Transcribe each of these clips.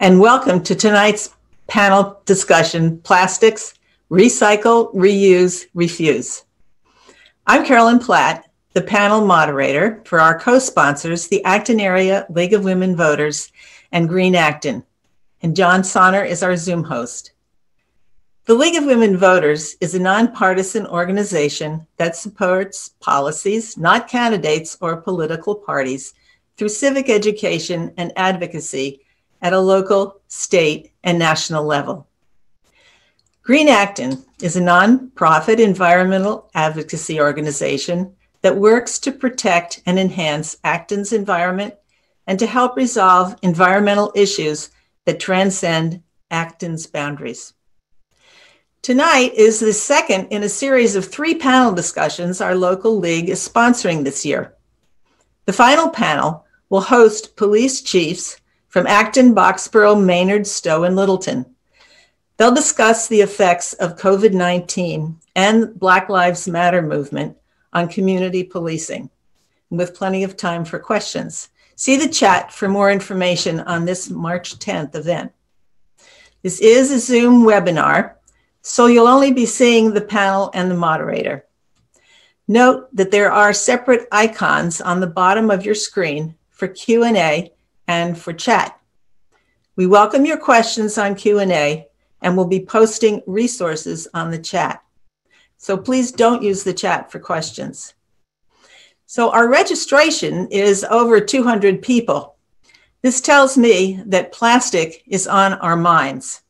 And welcome to tonight's panel discussion Plastics, Recycle, Reuse, Refuse. I'm Carolyn Platt, the panel moderator for our co sponsors, the Acton Area League of Women Voters and Green Acton. And John Sonner is our Zoom host. The League of Women Voters is a nonpartisan organization that supports policies, not candidates or political parties, through civic education and advocacy at a local, state, and national level. Green Acton is a nonprofit environmental advocacy organization that works to protect and enhance Acton's environment and to help resolve environmental issues that transcend Acton's boundaries. Tonight is the second in a series of three panel discussions our local league is sponsoring this year. The final panel will host police chiefs from Acton, Boxborough, Maynard, Stow, and Littleton. They'll discuss the effects of COVID 19 and Black Lives Matter movement on community policing, with plenty of time for questions. See the chat for more information on this March 10th event. This is a Zoom webinar so you'll only be seeing the panel and the moderator. Note that there are separate icons on the bottom of your screen for Q&A and for chat. We welcome your questions on Q&A and we'll be posting resources on the chat. So please don't use the chat for questions. So our registration is over 200 people. This tells me that plastic is on our minds.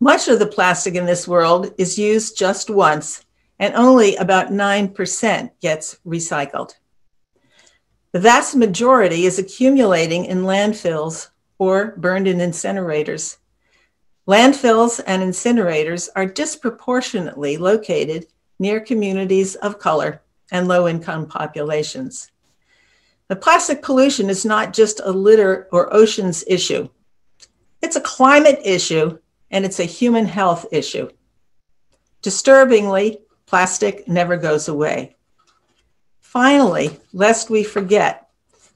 Much of the plastic in this world is used just once, and only about 9% gets recycled. The vast majority is accumulating in landfills or burned in incinerators. Landfills and incinerators are disproportionately located near communities of color and low income populations. The plastic pollution is not just a litter or oceans issue, it's a climate issue and it's a human health issue. Disturbingly, plastic never goes away. Finally, lest we forget,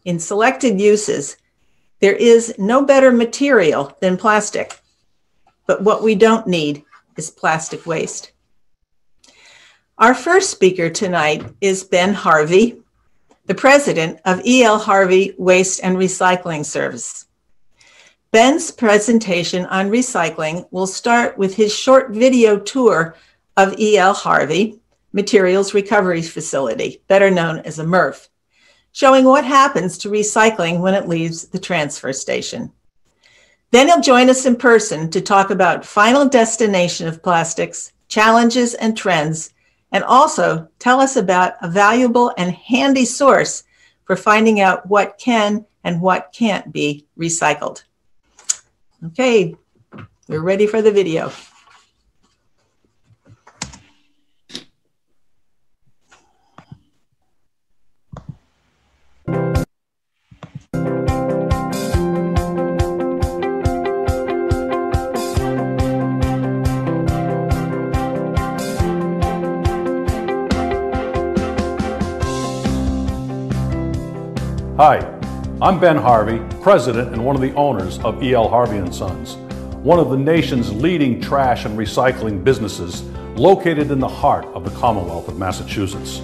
in selected uses, there is no better material than plastic. But what we don't need is plastic waste. Our first speaker tonight is Ben Harvey, the president of E.L. Harvey Waste and Recycling Service. Ben's presentation on recycling will start with his short video tour of E.L. Harvey Materials Recovery Facility, better known as a MRF, showing what happens to recycling when it leaves the transfer station. Then he'll join us in person to talk about final destination of plastics, challenges and trends, and also tell us about a valuable and handy source for finding out what can and what can't be recycled. Okay, we're ready for the video. Hi, I'm Ben Harvey, president and one of the owners of E.L. Harvey & Sons, one of the nation's leading trash and recycling businesses located in the heart of the Commonwealth of Massachusetts.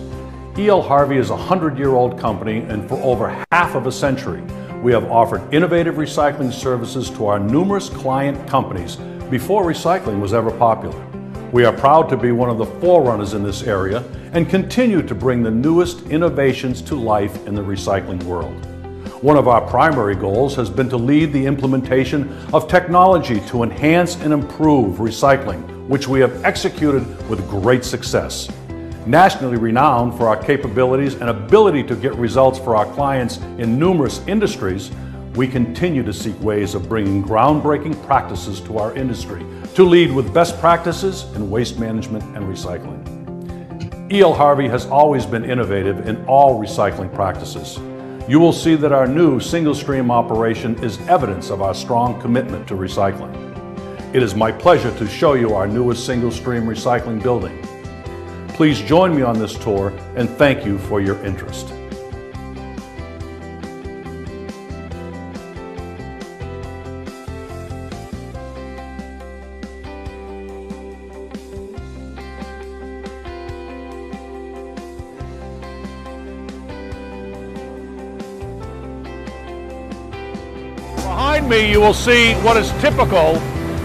E.L. Harvey is a 100-year-old company and for over half of a century, we have offered innovative recycling services to our numerous client companies before recycling was ever popular. We are proud to be one of the forerunners in this area and continue to bring the newest innovations to life in the recycling world. One of our primary goals has been to lead the implementation of technology to enhance and improve recycling, which we have executed with great success. Nationally renowned for our capabilities and ability to get results for our clients in numerous industries, we continue to seek ways of bringing groundbreaking practices to our industry to lead with best practices in waste management and recycling. E.L. Harvey has always been innovative in all recycling practices you will see that our new single stream operation is evidence of our strong commitment to recycling. It is my pleasure to show you our newest single stream recycling building. Please join me on this tour and thank you for your interest. Me, you will see what is typical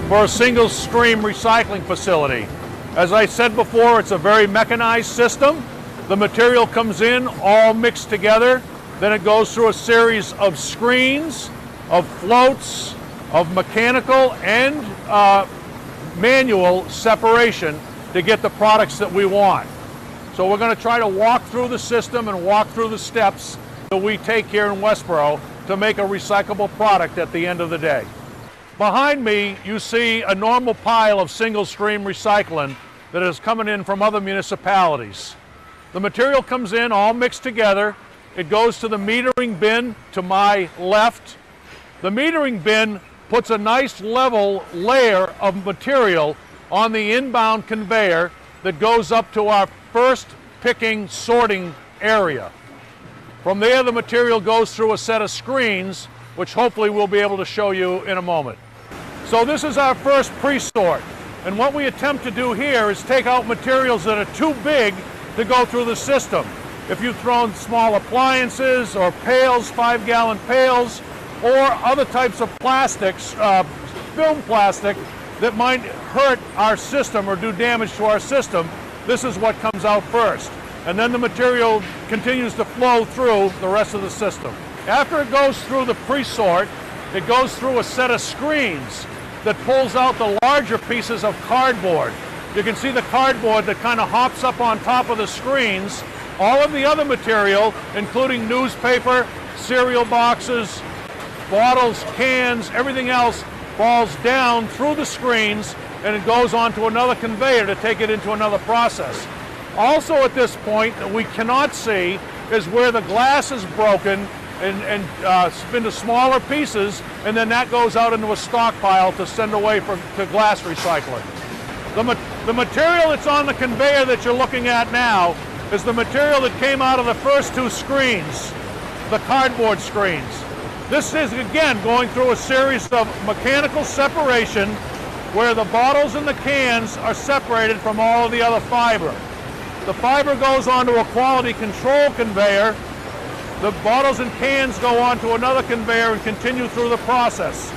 for a single stream recycling facility. As I said before, it's a very mechanized system. The material comes in all mixed together. Then it goes through a series of screens, of floats, of mechanical and uh, manual separation to get the products that we want. So we're going to try to walk through the system and walk through the steps that we take here in Westboro to make a recyclable product at the end of the day. Behind me, you see a normal pile of single stream recycling that is coming in from other municipalities. The material comes in all mixed together. It goes to the metering bin to my left. The metering bin puts a nice level layer of material on the inbound conveyor that goes up to our first picking sorting area. From there, the material goes through a set of screens, which hopefully we'll be able to show you in a moment. So this is our first pre-sort. And what we attempt to do here is take out materials that are too big to go through the system. If you've thrown small appliances or pails, five gallon pails, or other types of plastics, uh, film plastic, that might hurt our system or do damage to our system, this is what comes out first. And then the material continues to flow through the rest of the system. After it goes through the pre-sort, it goes through a set of screens that pulls out the larger pieces of cardboard. You can see the cardboard that kind of hops up on top of the screens. All of the other material, including newspaper, cereal boxes, bottles, cans, everything else falls down through the screens and it goes onto another conveyor to take it into another process. Also at this point that we cannot see is where the glass is broken and, and uh, into smaller pieces, and then that goes out into a stockpile to send away for, to glass recycling. The, ma the material that's on the conveyor that you're looking at now is the material that came out of the first two screens, the cardboard screens. This is, again, going through a series of mechanical separation where the bottles and the cans are separated from all of the other fiber. The fiber goes onto a quality control conveyor the bottles and cans go onto another conveyor and continue through the process.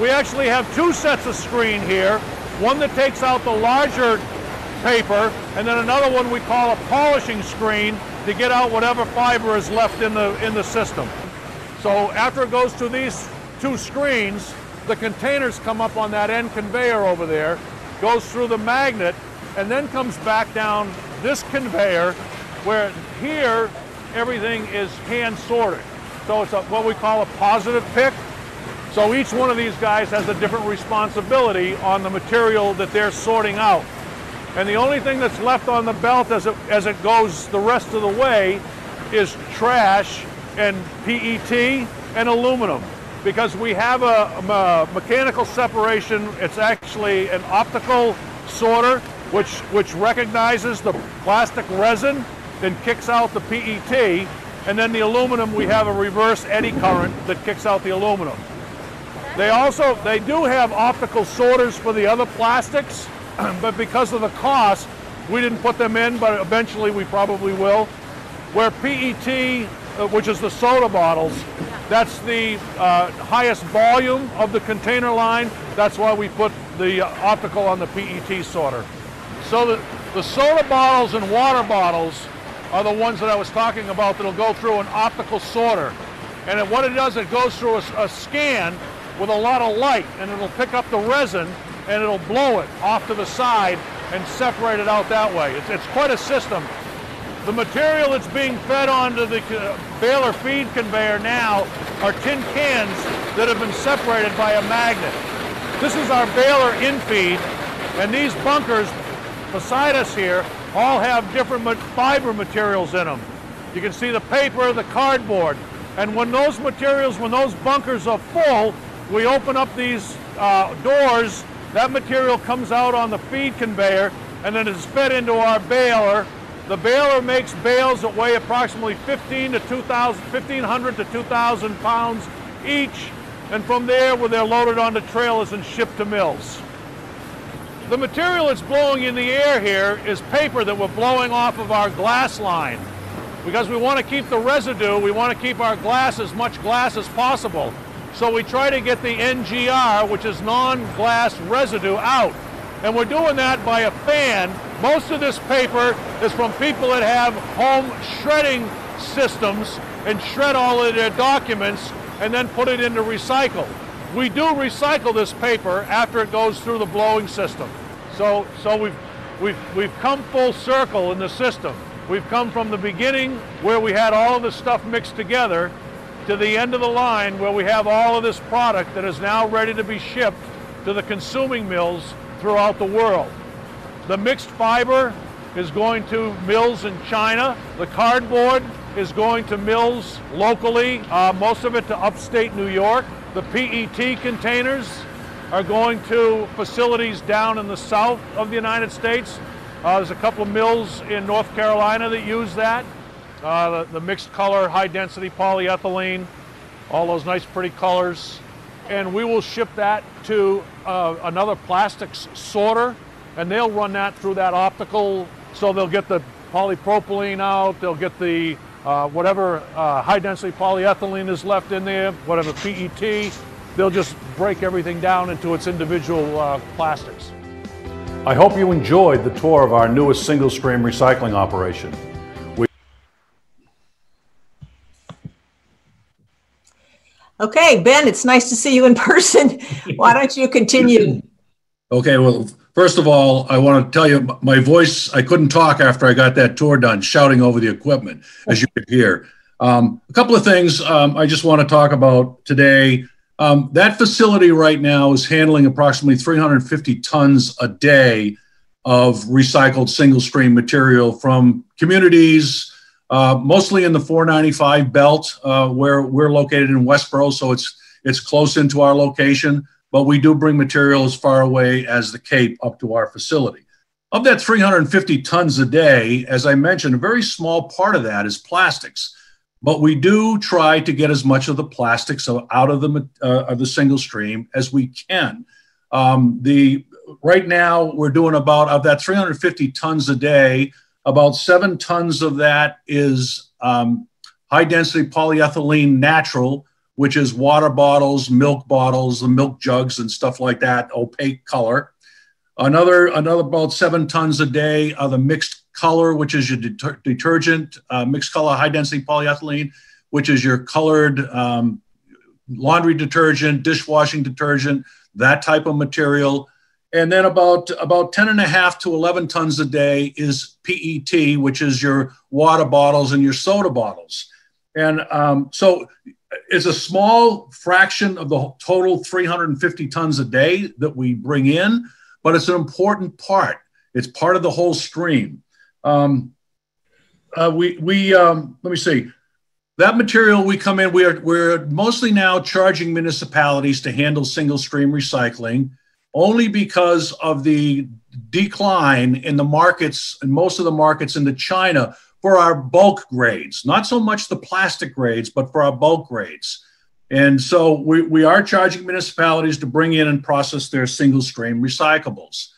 We actually have two sets of screen here, one that takes out the larger paper, and then another one we call a polishing screen to get out whatever fiber is left in the, in the system. So after it goes to these two screens, the containers come up on that end conveyor over there, goes through the magnet, and then comes back down this conveyor where here everything is hand sorted. So it's a, what we call a positive pick. So each one of these guys has a different responsibility on the material that they're sorting out. And the only thing that's left on the belt as it, as it goes the rest of the way is trash and PET and aluminum. Because we have a, a mechanical separation, it's actually an optical sorter which, which recognizes the plastic resin then kicks out the PET, and then the aluminum, we have a reverse eddy current that kicks out the aluminum. They also, they do have optical sorters for the other plastics, but because of the cost, we didn't put them in, but eventually we probably will. Where PET, uh, which is the soda bottles, that's the uh, highest volume of the container line. That's why we put the uh, optical on the PET sorter. So the, the soda bottles and water bottles are the ones that I was talking about that'll go through an optical sorter. And what it does, it goes through a, a scan with a lot of light and it'll pick up the resin and it'll blow it off to the side and separate it out that way. It's, it's quite a system. The material that's being fed onto the uh, baler feed conveyor now are tin cans that have been separated by a magnet. This is our baler infeed, and these bunkers beside us here all have different fiber materials in them. You can see the paper, the cardboard. And when those materials, when those bunkers are full, we open up these uh, doors, that material comes out on the feed conveyor and then it's fed into our baler. The baler makes bales that weigh approximately 15 to 2,000, 1,500 to 2,000 pounds each. And from there, where they're loaded onto trailers and shipped to mills. The material that's blowing in the air here is paper that we're blowing off of our glass line. Because we want to keep the residue, we want to keep our glass as much glass as possible. So we try to get the NGR, which is non-glass residue, out. And we're doing that by a fan. Most of this paper is from people that have home shredding systems and shred all of their documents and then put it into recycle. We do recycle this paper after it goes through the blowing system. So, so we've, we've, we've come full circle in the system. We've come from the beginning where we had all of the stuff mixed together to the end of the line where we have all of this product that is now ready to be shipped to the consuming mills throughout the world. The mixed fiber is going to mills in China. The cardboard is going to mills locally, uh, most of it to upstate New York. The PET containers are going to facilities down in the south of the United States. Uh, there's a couple of mills in North Carolina that use that. Uh, the, the, mixed color, high density polyethylene, all those nice pretty colors. And we will ship that to uh, another plastics sorter and they'll run that through that optical. So they'll get the polypropylene out, they'll get the uh, whatever uh, high density polyethylene is left in there, whatever PET, they'll just break everything down into its individual uh, plastics. I hope you enjoyed the tour of our newest single stream recycling operation. We okay, Ben, it's nice to see you in person. Why don't you continue? Okay, well, first of all, I want to tell you my voice, I couldn't talk after I got that tour done, shouting over the equipment, as you could hear. Um, a couple of things um, I just want to talk about today. Um, that facility right now is handling approximately 350 tons a day of recycled single stream material from communities, uh, mostly in the 495 belt uh, where we're located in Westboro. So it's, it's close into our location, but we do bring material as far away as the Cape up to our facility. Of that 350 tons a day, as I mentioned, a very small part of that is plastics. But we do try to get as much of the plastics out of the uh, of the single stream as we can. Um, the right now we're doing about of that 350 tons a day. About seven tons of that is um, high density polyethylene natural, which is water bottles, milk bottles, the milk jugs, and stuff like that, opaque color. Another another about seven tons a day of the mixed color, which is your deter- detergent, uh, mixed color high density polyethylene, which is your colored um, laundry detergent, dishwashing detergent, that type of material. And then about, about 10 and a half to 11 tons a day is PET, which is your water bottles and your soda bottles. And um, so it's a small fraction of the total 350 tons a day that we bring in, but it's an important part. It's part of the whole stream. Um, uh, we we um, let me see that material we come in we're we're mostly now charging municipalities to handle single stream recycling only because of the decline in the markets and most of the markets into China for our bulk grades not so much the plastic grades but for our bulk grades and so we, we are charging municipalities to bring in and process their single stream recyclables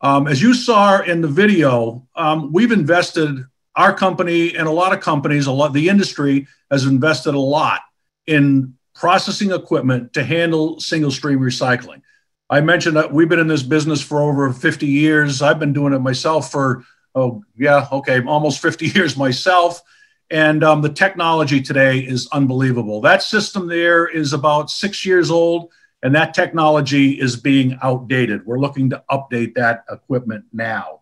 um, as you saw in the video, um, we've invested, our company and a lot of companies, a lot, the industry has invested a lot in processing equipment to handle single stream recycling. I mentioned that we've been in this business for over 50 years. I've been doing it myself for, oh, yeah, okay, almost 50 years myself. And um, the technology today is unbelievable. That system there is about six years old and that technology is being outdated. We're looking to update that equipment now.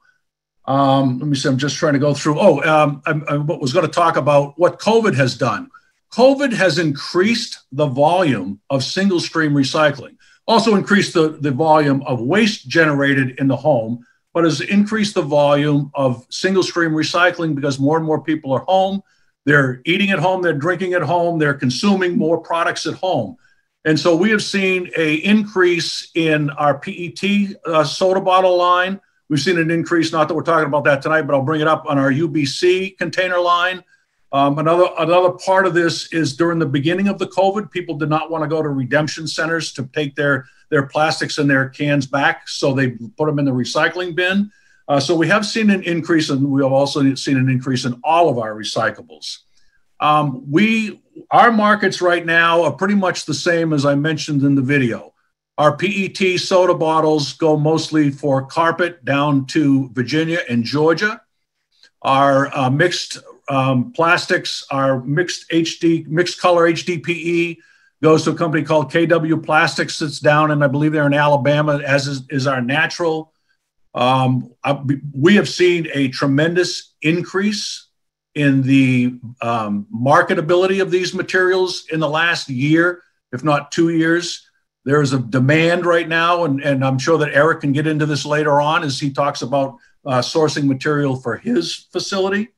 Um, let me see, I'm just trying to go through. Oh, um, I, I was going to talk about what COVID has done. COVID has increased the volume of single stream recycling, also increased the, the volume of waste generated in the home, but has increased the volume of single stream recycling because more and more people are home. They're eating at home, they're drinking at home, they're consuming more products at home. And so we have seen a increase in our PET uh, soda bottle line. We've seen an increase, not that we're talking about that tonight, but I'll bring it up on our UBC container line. Um, another another part of this is during the beginning of the COVID, people did not want to go to redemption centers to take their their plastics and their cans back, so they put them in the recycling bin. Uh, so we have seen an increase, and we have also seen an increase in all of our recyclables. Um, we our markets right now are pretty much the same as I mentioned in the video. Our PET soda bottles go mostly for carpet down to Virginia and Georgia. Our uh, mixed um, plastics, our mixed HD, mixed color HDPE goes to a company called KW Plastics that's down, and I believe they're in Alabama, as is, is our natural. Um, I, we have seen a tremendous increase in the um, marketability of these materials in the last year, if not two years. There is a demand right now, and, and I'm sure that Eric can get into this later on as he talks about uh, sourcing material for his facility.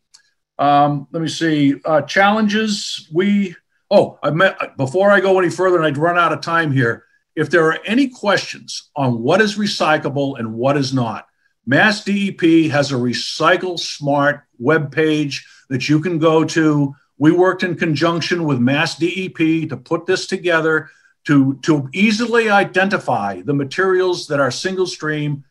Um, let me see. Uh, challenges. We, oh, I met, uh, before I go any further, and I'd run out of time here. If there are any questions on what is recyclable and what is not, Mass DEP has a Recycle Smart web page that you can go to. We worked in conjunction with Mass DEP to put this together to, to easily identify the materials that our single stream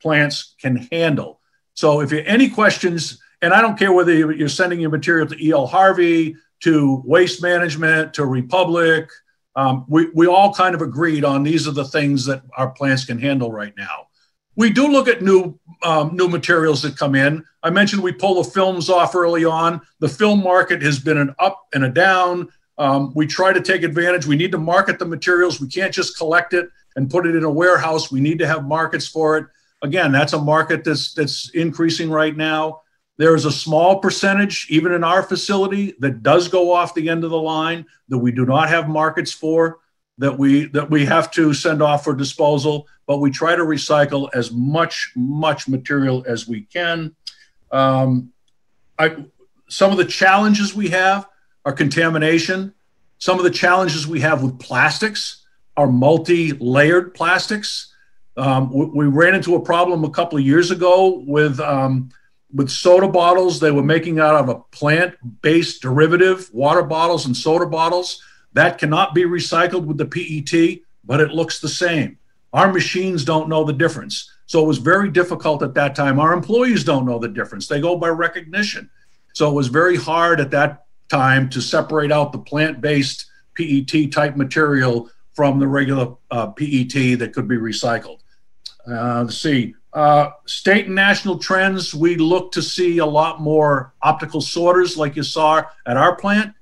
plants can handle. So if you have any questions, and I don't care whether you're sending your material to EL Harvey, to Waste Management, to Republic, um, we, we all kind of agreed on these are the things that our plants can handle right now. We do look at new um, new materials that come in. I mentioned we pull the films off early on. The film market has been an up and a down. Um, we try to take advantage. We need to market the materials. We can't just collect it and put it in a warehouse. We need to have markets for it. Again, that's a market that's that's increasing right now. There is a small percentage, even in our facility, that does go off the end of the line that we do not have markets for, that we that we have to send off for disposal. But we try to recycle as much much material as we can. Um, I, some of the challenges we have are contamination. Some of the challenges we have with plastics are multi-layered plastics. Um, we, we, ran into a problem a couple of years ago with um, with soda bottles. They were making out of a plant-based derivative, water bottles and soda bottles that cannot be recycled with the PET, but it looks the same. Our machines don't know the difference. So it was very difficult at that time. Our employees don't know the difference. They go by recognition. So it was very hard at that time to separate out the plant-based PET type material from the regular uh, PET that could be recycled. Uh, let's see. Uh, state and national trends, we look to see a lot more optical sorters like you saw at our plant.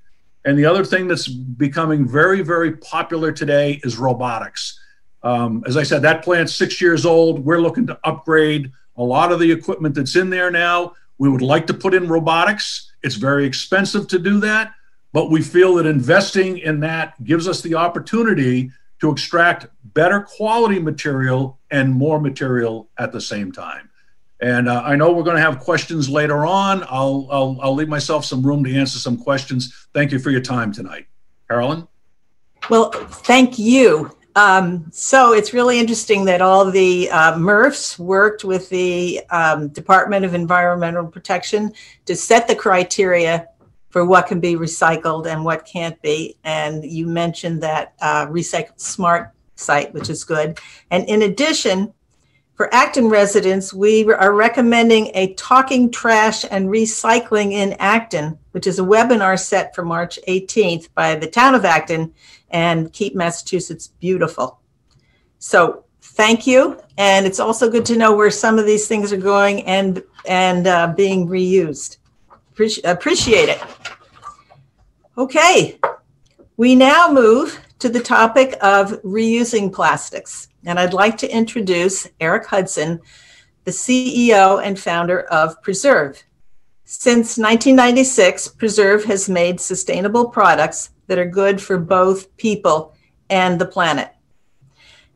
And the other thing that's becoming very, very popular today is robotics. Um, as I said, that plant's six years old. We're looking to upgrade a lot of the equipment that's in there now. We would like to put in robotics. It's very expensive to do that, but we feel that investing in that gives us the opportunity to extract better quality material and more material at the same time. And uh, I know we're going to have questions later on. I'll, I'll, I'll leave myself some room to answer some questions. Thank you for your time tonight. Carolyn? Well, thank you. Um, so it's really interesting that all the uh, MRFs worked with the um, Department of Environmental Protection to set the criteria for what can be recycled and what can't be. And you mentioned that uh, Recycle Smart site, which is good. And in addition, for Acton residents, we are recommending a Talking Trash and Recycling in Acton, which is a webinar set for March 18th by the town of Acton and Keep Massachusetts Beautiful. So thank you. And it's also good to know where some of these things are going and, and uh, being reused. Appreciate, appreciate it. Okay, we now move to the topic of reusing plastics. And I'd like to introduce Eric Hudson, the CEO and founder of Preserve. Since 1996, Preserve has made sustainable products that are good for both people and the planet.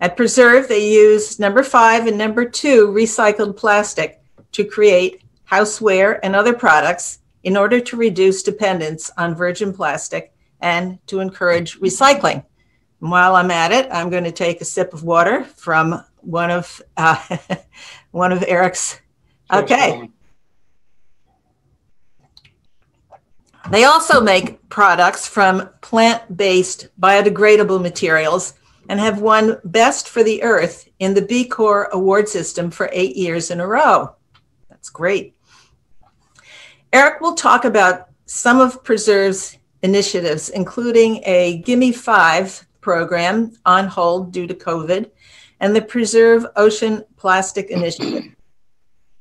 At Preserve, they use number five and number two recycled plastic to create houseware and other products in order to reduce dependence on virgin plastic and to encourage recycling. While I'm at it, I'm going to take a sip of water from one of uh, one of Eric's. Okay. They also make products from plant-based biodegradable materials and have won Best for the Earth in the B Corp award system for eight years in a row. That's great. Eric will talk about some of Preserve's initiatives, including a Gimme Five program on hold due to COVID and the Preserve Ocean Plastic Initiative.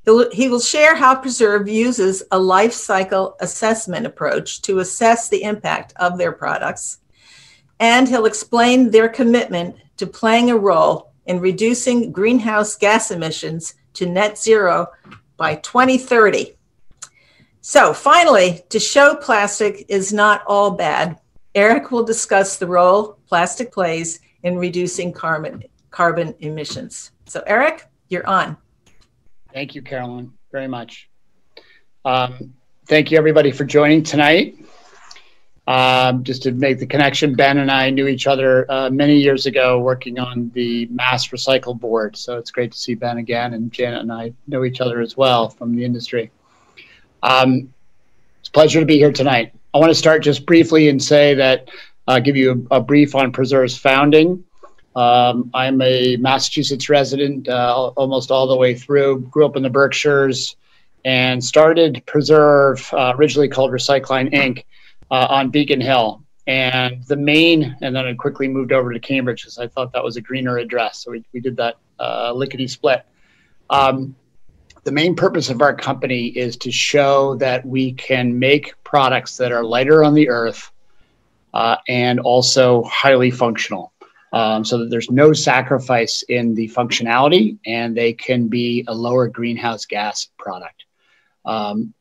He'll, share how Preserve uses a life cycle assessment approach to assess the impact of their products. And he'll explain their commitment to playing a role in reducing greenhouse gas emissions to net zero by 2030. So, finally, to show plastic is not all bad, Eric will discuss the role plastic plays in reducing carbon, carbon emissions. So, Eric, you're on. Thank you, Carolyn, very much. Um, thank you, everybody, for joining tonight. Um, just to make the connection, Ben and I knew each other uh, many years ago working on the Mass Recycle Board. So it's great to see Ben again, and Janet and I know each other as well from the industry. Um, it's a pleasure to be here tonight. I want to start just briefly and say that uh, give you a, a, brief on Preserve's founding. Um, I'm a Massachusetts resident uh, almost all the way through, grew up in the Berkshires, and started Preserve, uh, originally called Recycline Inc., uh, on Beacon Hill. And the main, and then I quickly moved over to Cambridge because I thought that was a greener address. So we, we did that uh, lickety split. Um, the main purpose of our company is to show that we can make products that are lighter on the earth uh, and also highly functional. Um, so that there's no sacrifice in the functionality and they can be a lower greenhouse gas product. Um,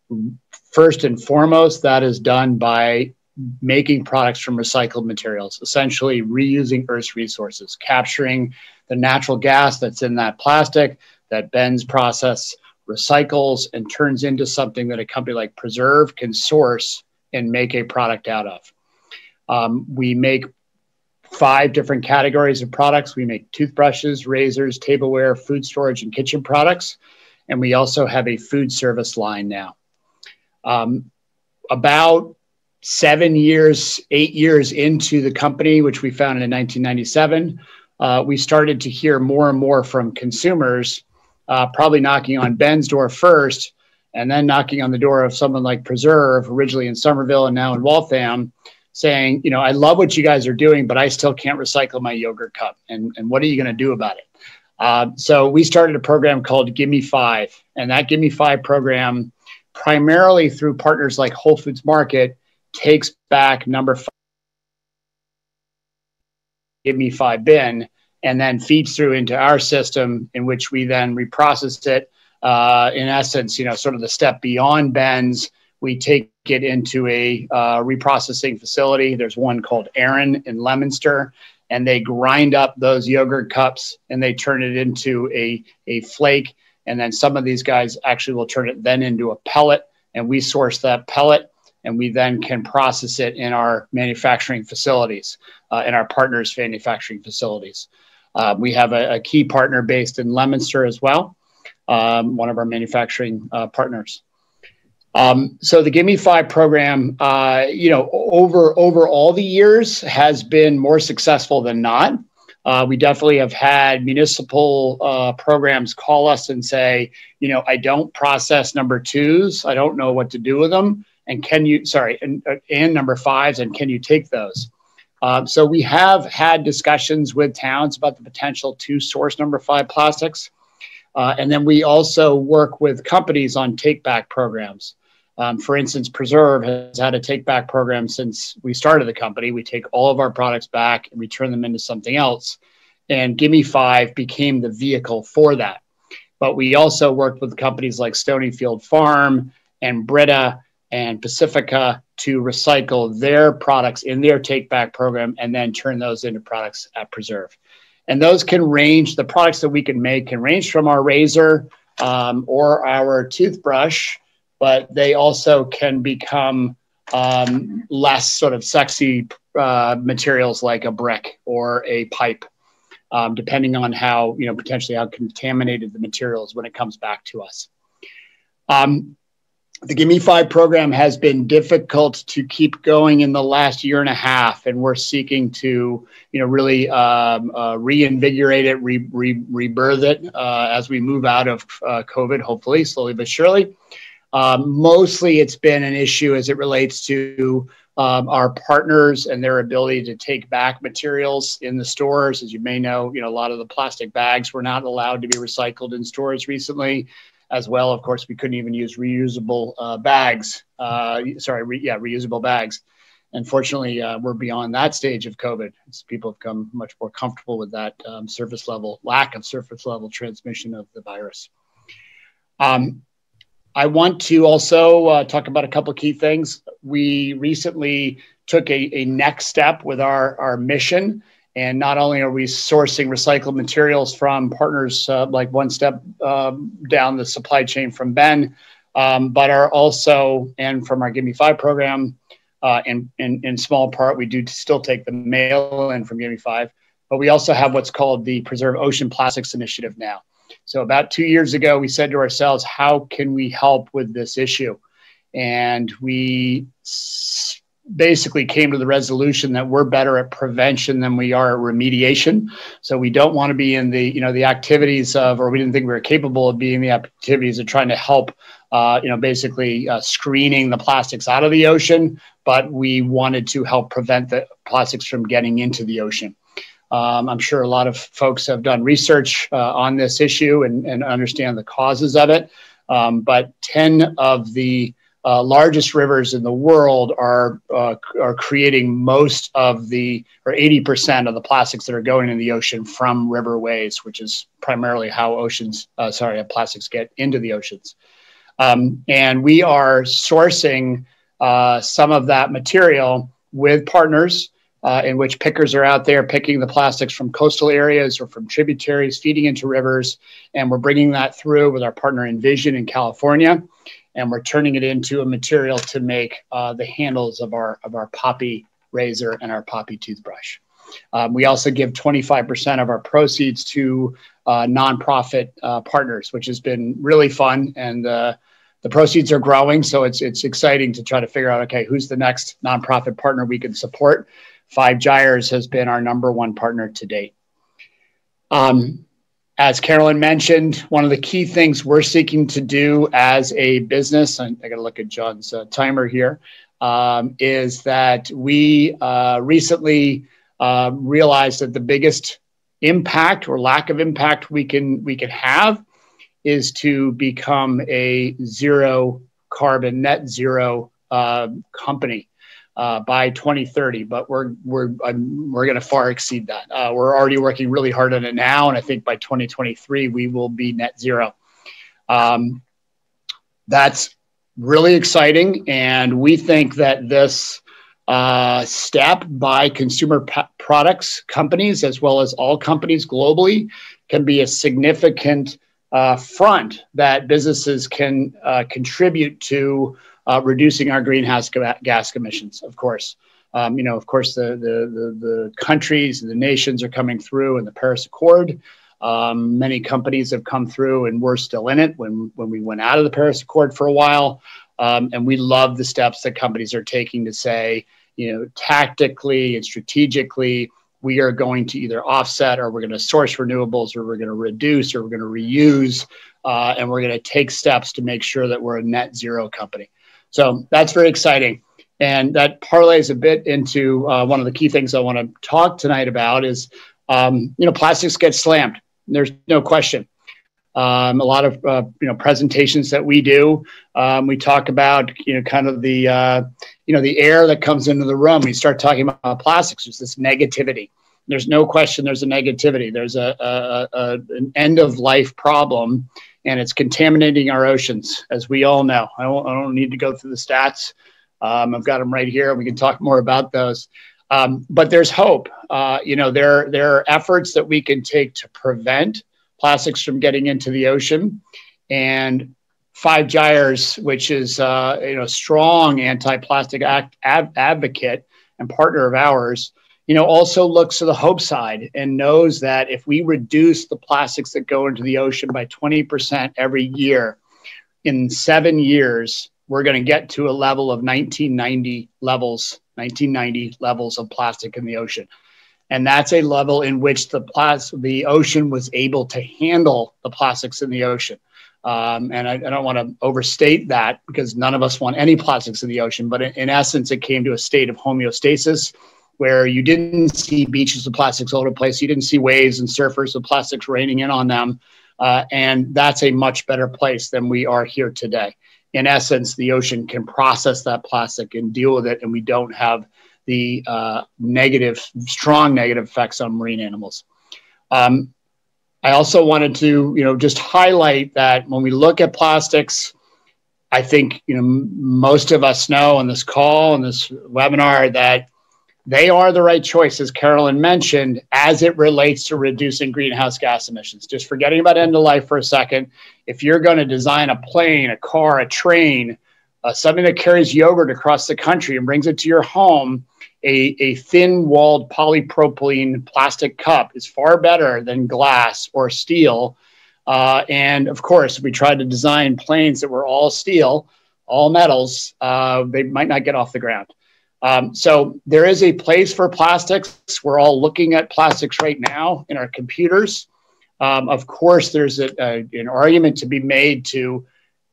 first and foremost, that is done by making products from recycled materials, essentially reusing Earth's resources, capturing the natural gas that's in that plastic that Ben's process recycles and turns into something that a company like Preserve can source and make a product out of. Um, we make five different categories of products. We make toothbrushes, razors, tableware, food storage, and kitchen products. And we also have a food service line now. Um, about seven years, eight years into the company, which we founded in 1997, uh, we started to hear more and more from consumers uh, probably knocking on Ben's door first, and then knocking on the door of someone like Preserve, originally in Somerville and now in Waltham, saying, you know, I love what you guys are doing, but I still can't recycle my yogurt cup. And, and what are you going to do about it? Uh, so we started a program called Give Me Five, and that Give Me Five program, primarily through partners like Whole Foods Market, takes back number five. Give Me Five bin and then feeds through into our system in which we then reprocess it. Uh, in essence, you know, sort of the step beyond Ben's, we take it into a uh, reprocessing facility. There's one called Aaron in Leominster, and they grind up those yogurt cups and they turn it into a, a flake. And then some of these guys actually will turn it then into a pellet, and we source that pellet and we then can process it in our manufacturing facilities, uh, in our partners' manufacturing facilities. Uh, we have a, a, key partner based in Leominster as well, um, one of our manufacturing uh, partners. Um, so the Give Me Five program, uh, you know, over over all the years has been more successful than not. Uh, we definitely have had municipal uh, programs call us and say, you know, I don't process number twos. I don't know what to do with them. And can you, sorry, and, uh, and number fives, and can you take those? Um, so we have had discussions with towns about the potential to source number five plastics. Uh, and then we also work with companies on take back programs. Um, for instance, Preserve has had a take back program since we started the company. We take all of our products back and we turn them into something else. And Gimme Five became the vehicle for that. But we also worked with companies like Stonyfield Farm and Brita and Pacifica to recycle their products in their take back program and then turn those into products at Preserve. And those can range, the products that we can make can range from our razor um, or our toothbrush, but they also can become um, less sort of sexy uh, materials like a brick or a pipe, um, depending on how, you know, potentially how contaminated the materials when it comes back to us. Um, the Give Me Five program has been difficult to keep going in the last year and a half, and we're seeking to, you know, really um, uh, reinvigorate it, re, re, rebirth it uh, as we move out of uh, COVID, hopefully, slowly but surely. Um, mostly, it's been an issue as it relates to um, our partners and their ability to take back materials in the stores. As you may know, you know a lot of the plastic bags were not allowed to be recycled in stores recently. As well, of course, we couldn't even use reusable uh, bags. Uh, sorry, re- yeah, reusable bags. Unfortunately, uh, we're beyond that stage of COVID. People have become much more comfortable with that um, surface level lack of surface level transmission of the virus. Um, I want to also uh, talk about a couple key things. We recently took a, a next step with our, our mission. And not only are we sourcing recycled materials from partners uh, like one step um, down the supply chain from Ben, um, but are also, and from our Give Me Five program, uh, in, in, in small part, we do still take the mail in from Give Me Five, but we also have what's called the Preserve Ocean Plastics Initiative now. So about two years ago, we said to ourselves, how can we help with this issue? And we basically came to the resolution that we're better at prevention than we are at remediation. So we don't want to be in the, you know, the activities of, or we didn't think we were capable of being the activities of trying to help, uh, you know, basically uh, screening the plastics out of the ocean, but we wanted to help prevent the plastics from getting into the ocean. Um, I'm sure a lot of folks have done research uh, on this issue and, and, understand the causes of it. Um, but 10 of the uh, largest rivers in the world are, uh, are creating most of the, or 80% of the plastics that are going in the ocean from riverways, which is primarily how oceans, uh, sorry, plastics get into the oceans. Um, and we are sourcing uh, some of that material with partners uh, in which pickers are out there picking the plastics from coastal areas or from tributaries feeding into rivers. And we're bringing that through with our partner Envision in California. And we're turning it into a material to make uh, the handles of our, of our Poppi razor and our poppy toothbrush. Um, we also give 25% of our proceeds to uh, nonprofit uh, partners, which has been really fun. And uh, the proceeds are growing. So it's, it's exciting to try to figure out okay, who's the next nonprofit partner we can support. Five Gyres has been our number one partner to date. Um, as Carolyn mentioned, one of the key things we're seeking to do as a business, I, I got to look at John's uh, timer here, um, is that we uh, recently uh, realized that the biggest impact or lack of impact we can we can have is to become a zero carbon net zero uh, company uh, by 2030, but we're we're I'm, we're going to far exceed that. Uh, we're already working really hard on it now, and I think by 2023 we will be net zero. Um, that's really exciting, and we think that this uh, step by consumer products companies as well as all companies globally can be a significant uh, front that businesses can uh, contribute to uh, reducing our greenhouse gas emissions, of course. Um, you know, of course, the, the, the, the countries and the nations are coming through in the Paris Accord. Um, many companies have come through and we're still in it when, when we went out of the Paris Accord for a while. Um, and we love the steps that companies are taking to say, you know, tactically and strategically, we are going to either offset or we're going to source renewables or we're going to reduce or we're going to reuse uh, and we're going to take steps to make sure that we're a net zero company. So that's very exciting. And that parlays a bit into uh, one of the key things I want to talk tonight about is, um, you know, plastics get slammed. There's no question. Um, a lot of uh, you know presentations that we do, um, we talk about you know kind of the uh, you know the air that comes into the room. We start talking about plastics. There's this negativity. There's no question. There's a negativity. There's a, a, a an end of life problem and it's contaminating our oceans, as we all know. I don't, I don't need to go through the stats. Um, I've got them right here. We can talk more about those. Um, but there's hope. Uh, you know, there, there are efforts that we can take to prevent plastics from getting into the ocean. And Five Gyres, which is uh, you know strong anti-plastic act, advocate and partner of ours, you know, also looks to the hope side and knows that if we reduce the plastics that go into the ocean by 20% every year, in seven years, we're going to get to a level of 1990 levels, 1990 levels of plastic in the ocean. And that's a level in which the plas- the ocean was able to handle the plastics in the ocean. Um, and I, I don't want to overstate that because none of us want any plastics in the ocean. But in, in essence, it came to a state of homeostasis where you didn't see beaches of plastics all over the place. You didn't see waves and surfers of plastics raining in on them. Uh, and that's a much better place than we are here today. In essence, the ocean can process that plastic and deal with it, and we don't have the uh, negative, strong negative effects on marine animals. Um, I also wanted to, you know, just highlight that when we look at plastics, I think you know most of us know on this call and this webinar that they are the right choice, as Carolyn mentioned, as it relates to reducing greenhouse gas emissions. Just forgetting about end of life for a second. If you're going to design a plane, a car, a train, uh, something that carries yogurt across the country and brings it to your home, a, a thin walled polypropylene plastic cup is far better than glass or steel. Uh, and of course, we tried to design planes that were all steel, all metals, uh, they might not get off the ground. Um, so there is a place for plastics. We're all looking at plastics right now in our computers. Um, of course, there's a, a, an argument to be made to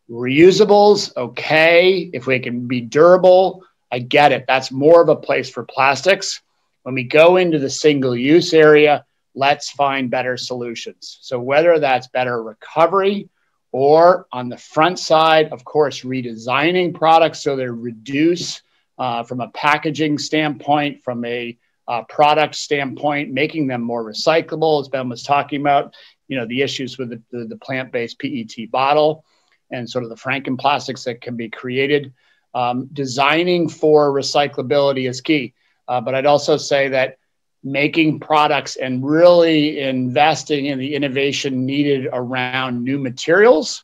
reusables. Okay, if we can be durable, I get it. That's more of a place for plastics. When we go into the single use area, let's find better solutions. So, whether that's better recovery or on the front side, of course, redesigning products so they reduce uh, from a packaging standpoint, from a uh, product standpoint, making them more recyclable, as Ben was talking about, you know, the issues with the, the, the plant based PET bottle and sort of the frankenplastics that can be created um, designing for recyclability is key. Uh, but I'd also say that making products and really investing in the innovation needed around new materials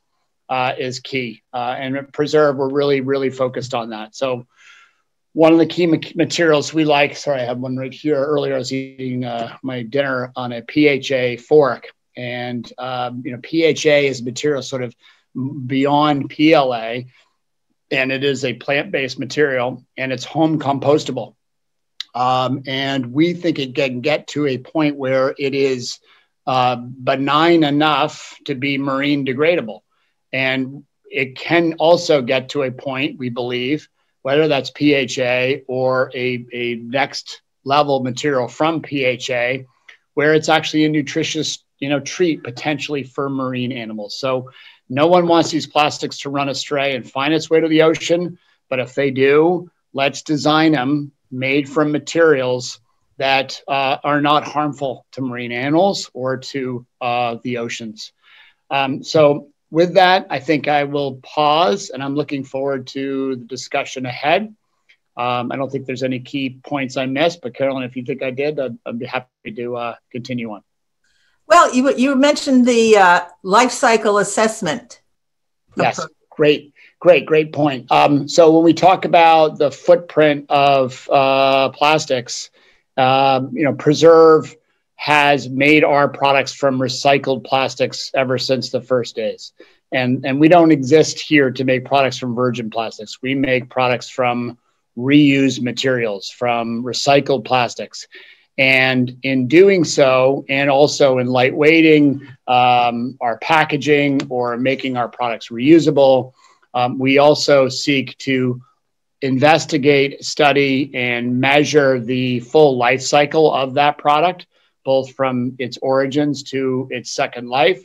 uh, is key. Uh, and Preserve, we're really, really focused on that. So, one of the key materials we like, sorry, I have one right here. Earlier, I was eating uh, my dinner on a PHA fork. And, um, you know, PHA is a material sort of beyond PLA and it is a plant based material and it's home compostable. Um, and we think it can get to a point where it is uh, benign enough to be marine degradable. And it can also get to a point, we believe, whether that's PHA or a, a next level material from PHA, where it's actually a nutritious you know, treat potentially for marine animals. So no one wants these plastics to run astray and find its way to the ocean. But if they do, let's design them made from materials that uh, are not harmful to marine animals or to uh, the oceans. Um, so, with that, I think I will pause and I'm looking forward to the discussion ahead. Um, I don't think there's any key points I missed, but Carolyn, if you think I did, I'd, I'd be happy to uh, continue on. Well, you, you mentioned the uh, life cycle assessment. Yes, great, great, great point. Um, so when we talk about the footprint of uh, plastics, um, you know, Preserve has made our products from recycled plastics ever since the first days. And, and we don't exist here to make products from virgin plastics. We make products from reused materials, from recycled plastics. And in doing so, and also in lightweighting um, our packaging or making our products reusable, um, we also seek to investigate, study, and measure the full life cycle of that product, both from its origins to its second life.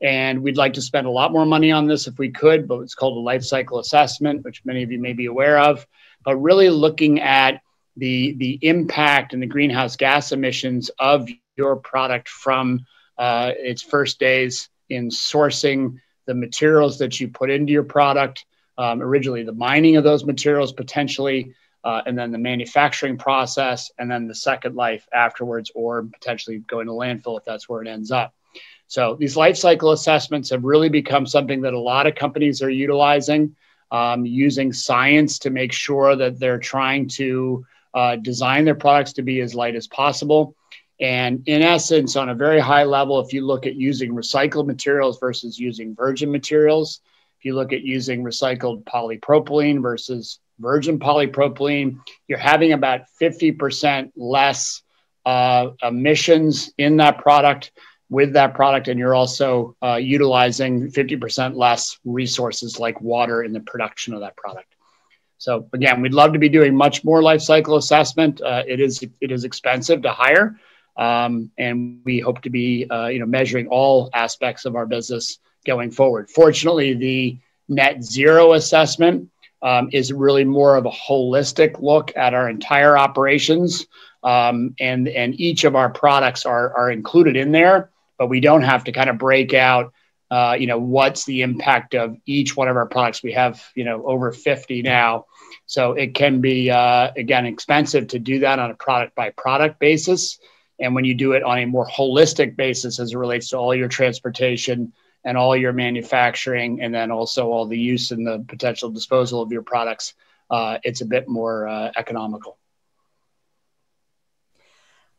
And we'd like to spend a lot more money on this if we could, but it's called a life cycle assessment, which many of you may be aware of. But really looking at the the impact and the greenhouse gas emissions of your product from uh, its first days in sourcing the materials that you put into your product, um, originally the mining of those materials potentially, uh, and then the manufacturing process, and then the second life afterwards, or potentially going to landfill if that's where it ends up. So these life cycle assessments have really become something that a lot of companies are utilizing, um, using science to make sure that they're trying to uh, design their products to be as light as possible. And in essence, on a very high level, if you look at using recycled materials versus using virgin materials, if you look at using recycled polypropylene versus virgin polypropylene, you're having about 50% less uh, emissions in that product with that product, and you're also uh, utilizing 50% less resources like water in the production of that product. So again, we'd love to be doing much more life cycle assessment. Uh, it is it is expensive to hire, um, and we hope to be uh, you know measuring all aspects of our business going forward. Fortunately, the net zero assessment um, is really more of a holistic look at our entire operations, um, and and each of our products are are included in there, but we don't have to kind of break out. Uh, you know what's the impact of each one of our products we have you know over 50 now so it can be uh, again expensive to do that on a product by product basis and when you do it on a more holistic basis as it relates to all your transportation and all your manufacturing, and then also all the use and the potential disposal of your products, uh, it's a bit more uh, economical.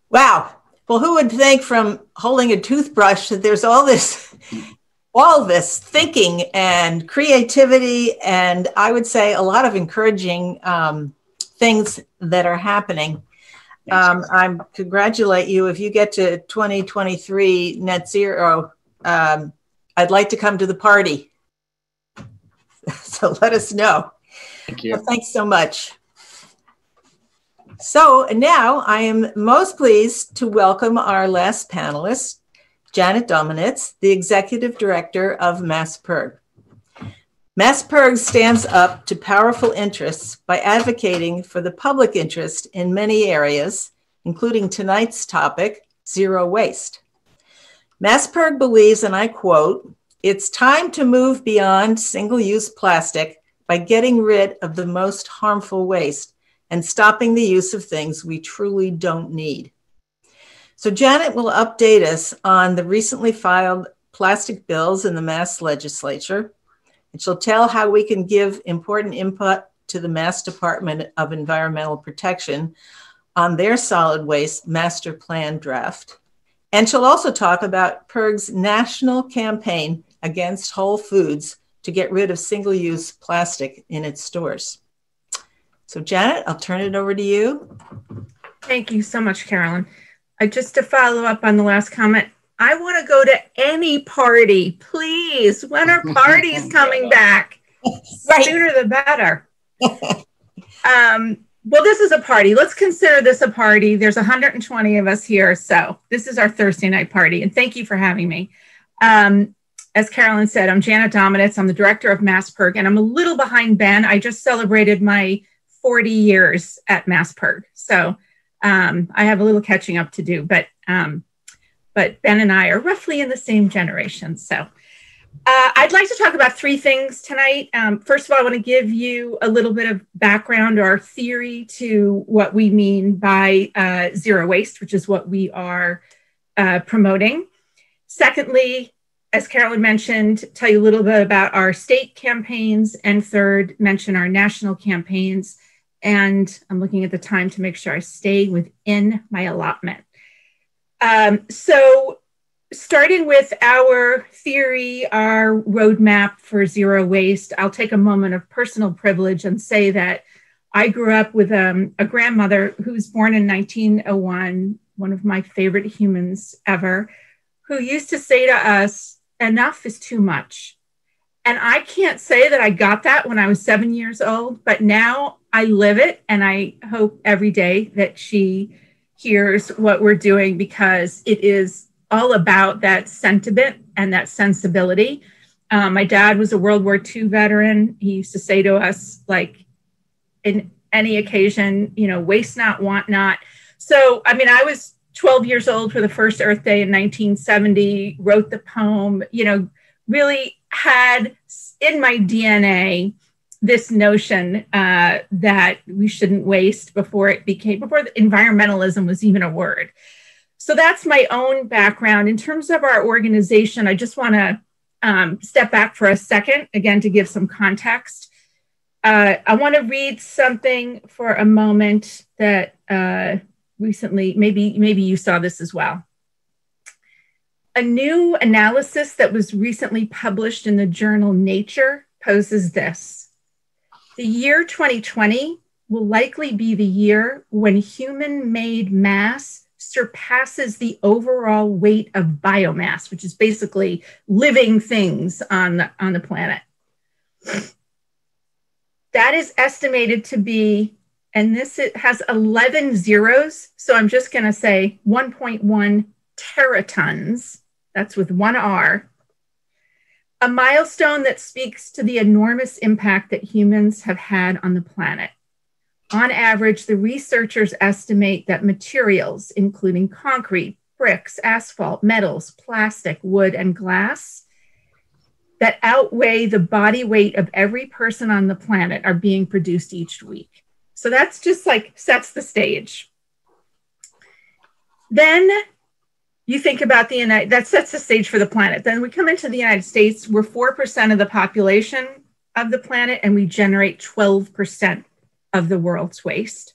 Wow. Well, who would think from holding a toothbrush that there's all this, all this thinking and creativity, and I would say a lot of encouraging um, things that are happening. Um, I congratulate you if you get to 2023 net zero. Um, I'd like to come to the party. so let us know. Thank you. Well, thanks so much. So now I am most pleased to welcome our last panelist, Janet Domenitz, the Executive Director of MassPIRG. MassPIRG stands up to powerful interests by advocating for the public interest in many areas, including tonight's topic, zero waste. MassPIRG believes, and I quote, it's time to move beyond single use plastic by getting rid of the most harmful waste and stopping the use of things we truly don't need. So, Janet will update us on the recently filed plastic bills in the Mass legislature and she'll tell how we can give important input to the Mass Department of Environmental Protection on their solid waste master plan draft. And she'll also talk about PIRG's national campaign against Whole Foods to get rid of single use plastic in its stores. So, Janet, I'll turn it over to you. Thank you so much, Carolyn. Uh, just to follow up on the last comment, I want to go to any party, please. When are parties coming back? Right. Sooner the better. um, well, this is a party. Let's consider this a party. There's 120 of us here. So this is our Thursday night party. And thank you for having me. Um, as Carolyn said, I'm Janet Domenitz. I'm the director of MassPIRG, and I'm a little behind Ben. I just celebrated my 40 years at MassPIRG. So um, I have a little catching up to do. But um, but Ben and I are roughly in the same generation. So uh, I'd like to talk about three things tonight. Um, first of all, I want to give you a little bit of background or theory to what we mean by uh, zero waste, which is what we are uh, promoting. Secondly, as Carolyn mentioned, tell you a little bit about our state campaigns. And third, mention our national campaigns. And I'm looking at the time to make sure I stay within my allotment. Um, so, starting with our theory, our roadmap for zero waste, I'll take a moment of personal privilege and say that I grew up with um, a grandmother who was born in 1901, one of my favorite humans ever, who used to say to us, Enough is too much. And I can't say that I got that when I was seven years old, but now I live it. And I hope every day that she hears what we're doing because it is all about that sentiment and that sensibility. Um, my dad was a World War II veteran. He used to say to us, like, in any occasion, you know, waste not, want not. So, I mean, I was 12 years old for the first Earth Day in 1970, wrote the poem, you know, really had in my DNA this notion uh, that we shouldn't waste before it became before environmentalism was even a word so that's my own background. In terms of our organization i just want to um, step back for a second again to give some context. Uh, i want to read something for a moment that uh, recently maybe maybe you saw this as well. A new analysis that was recently published in the journal nature poses this. The year 2020 will likely be the year when human made mass surpasses the overall weight of biomass, which is basically living things on the, on the planet. That is estimated to be, and this has 11 zeros. So I'm just going to say 1.1 teratons. That's with one R. A milestone that speaks to the enormous impact that humans have had on the planet. On average, the researchers estimate that materials, including concrete, bricks, asphalt, metals, plastic, wood, and glass, that outweigh the body weight of every person on the planet are being produced each week. So that's just like sets the stage. Then you think about the United that sets the stage for the planet. Then we come into the United States, we're 4% of the population of the planet and we generate 12% of the world's waste.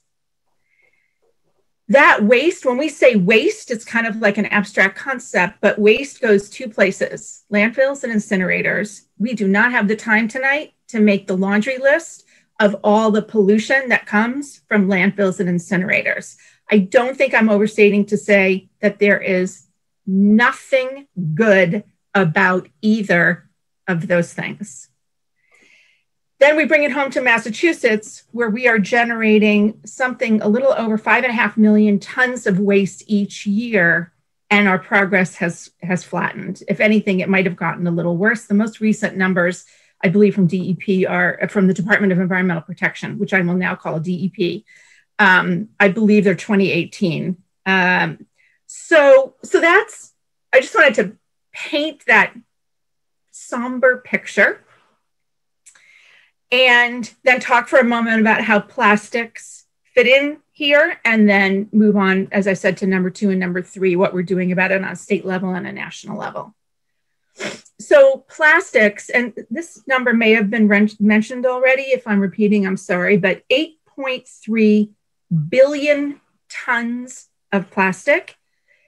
That waste, when we say waste, it's kind of like an abstract concept, but waste goes two places landfills and incinerators. We do not have the time tonight to make the laundry list of all the pollution that comes from landfills and incinerators. I don't think I'm overstating to say that there is nothing good about either of those things. Then we bring it home to Massachusetts, where we are generating something a little over five and a half million tons of waste each year, and our progress has has flattened. If anything, it might have gotten a little worse. The most recent numbers, I believe, from DEP are from the Department of Environmental Protection, which I will now call DEP. Um, I believe they're 2018. Um, so, so that's. I just wanted to paint that somber picture and then talk for a moment about how plastics fit in here and then move on, as I said, to number two and number three, what we're doing about it on a state level and a national level. So, plastics, and this number may have been mentioned already. If I'm repeating, I'm sorry, but 8.3 billion tons of plastic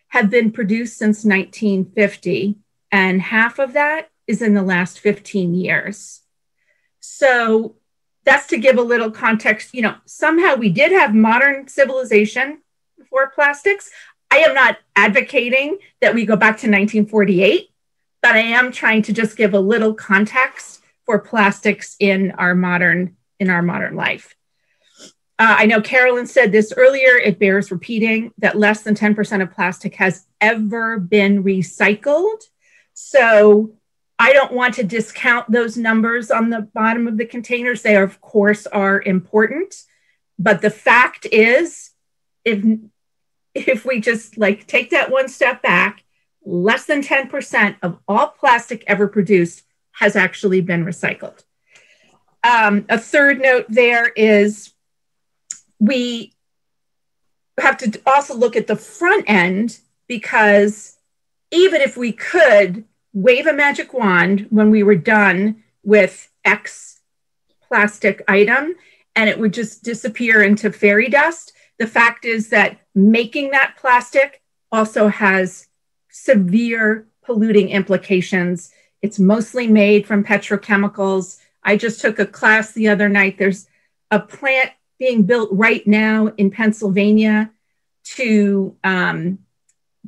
have been produced since 1950, and half of that is in the last 15 years. So that's to give a little context. You know, somehow we did have modern civilization before plastics. I am not advocating that we go back to 1948, but I am trying to just give a little context for plastics in our modern in our modern life. Uh, I know Carolyn said this earlier. It bears repeating that less than 10% of plastic has ever been recycled. So I don't want to discount those numbers on the bottom of the containers. They, of course, are important. But the fact is, if, if we just like take that one step back, less than 10% of all plastic ever produced has actually been recycled. Um, a third note there is we have to also look at the front end because even if we could wave a magic wand when we were done with X plastic item and it would just disappear into fairy dust. The fact is that making that plastic also has severe polluting implications. It's mostly made from petrochemicals. I just took a class the other night. There's a plant being built right now in Pennsylvania to um,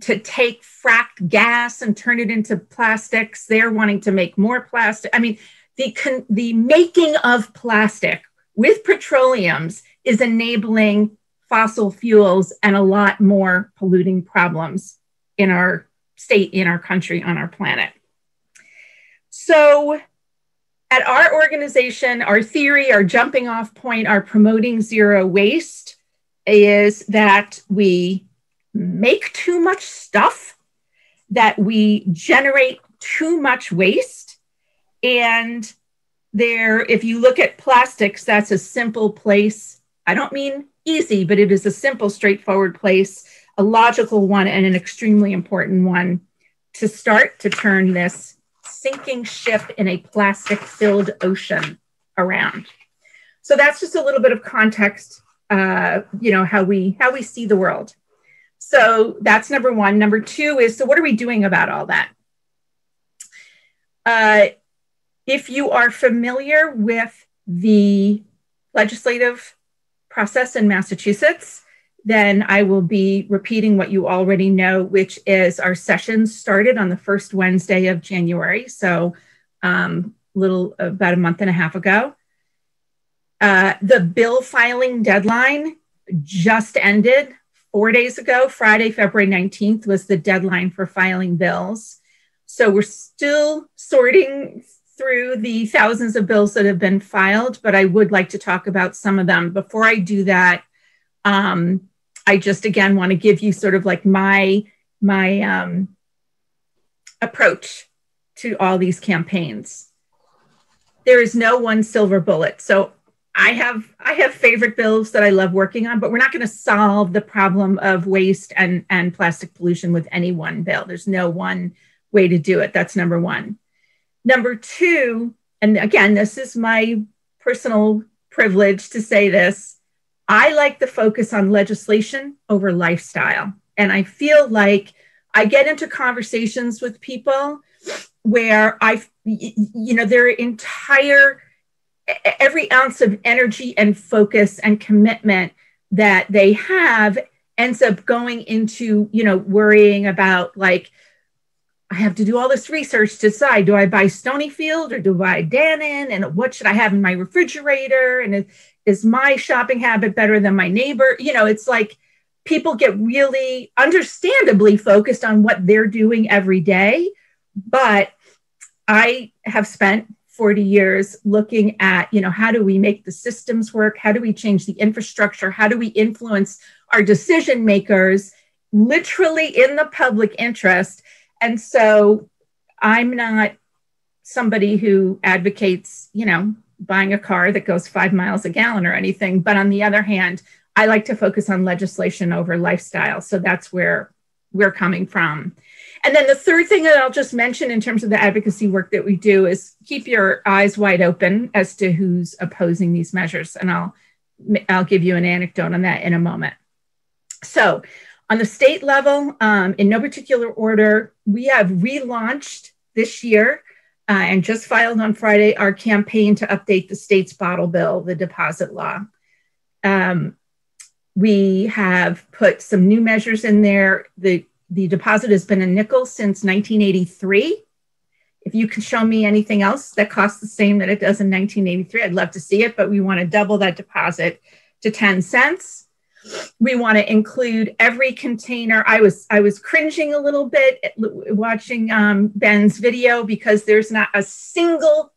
to take fracked gas and turn it into plastics. They're wanting to make more plastic. I mean, the con- the making of plastic with petroleums is enabling fossil fuels and a lot more polluting problems in our state, in our country, on our planet. So, at our organization, our theory, our jumping off point, our promoting zero waste is that we make too much stuff, that we generate too much waste. And there, if you look at plastics, that's a simple place. I don't mean easy, but it is a simple, straightforward place, a logical one, and an extremely important one to start to turn this sinking ship in a plastic filled ocean around. So that's just a little bit of context, uh, you know, how we how we see the world. So that's number one. Number two is so what are we doing about all that? Uh, if you are familiar with the legislative process in Massachusetts, then I will be repeating what you already know, which is our sessions started on the first Wednesday of January. So, um, little about a month and a half ago. Uh, the bill filing deadline just ended four days ago. Friday, February 19th was the deadline for filing bills. So we're still sorting through the thousands of bills that have been filed, but I would like to talk about some of them. Before I do that, um, I just again want to give you sort of like my my um, approach to all these campaigns. There is no one silver bullet. So I have I have favorite bills that I love working on, but we're not going to solve the problem of waste and and plastic pollution with any one bill. There's no one way to do it. That's number one. Number two, and again, this is my personal privilege to say this. I like the focus on legislation over lifestyle. And I feel like I get into conversations with people where I, you know, their entire, every ounce of energy and focus and commitment that they have ends up going into, you know, worrying about like, I have to do all this research to decide do I buy Stonyfield or do I buy Dannon and what should I have in my refrigerator and is, is my shopping habit better than my neighbor? You know, it's like people get really understandably focused on what they're doing every day. But I have spent 40 years looking at, you know, how do we make the systems work? How do we change the infrastructure? How do we influence our decision makers literally in the public interest? And so I'm not somebody who advocates, you know, buying a car that goes five miles a gallon or anything. But on the other hand, I like to focus on legislation over lifestyle. So that's where we're coming from. And then the third thing that I'll just mention in terms of the advocacy work that we do is keep your eyes wide open as to who's opposing these measures. And I'll I'll give you an anecdote on that in a moment. So on the state level, um, in no particular order, we have relaunched this year uh, and just filed on Friday our campaign to update the state's bottle bill, the deposit law. Um, we have put some new measures in there. The, the deposit has been a nickel since 1983. If you can show me anything else that costs the same that it does in 1983, I'd love to see it, but we want to double that deposit to 10 cents. We want to include every container. I was i was cringing a little bit watching um, ben's video because there's not a single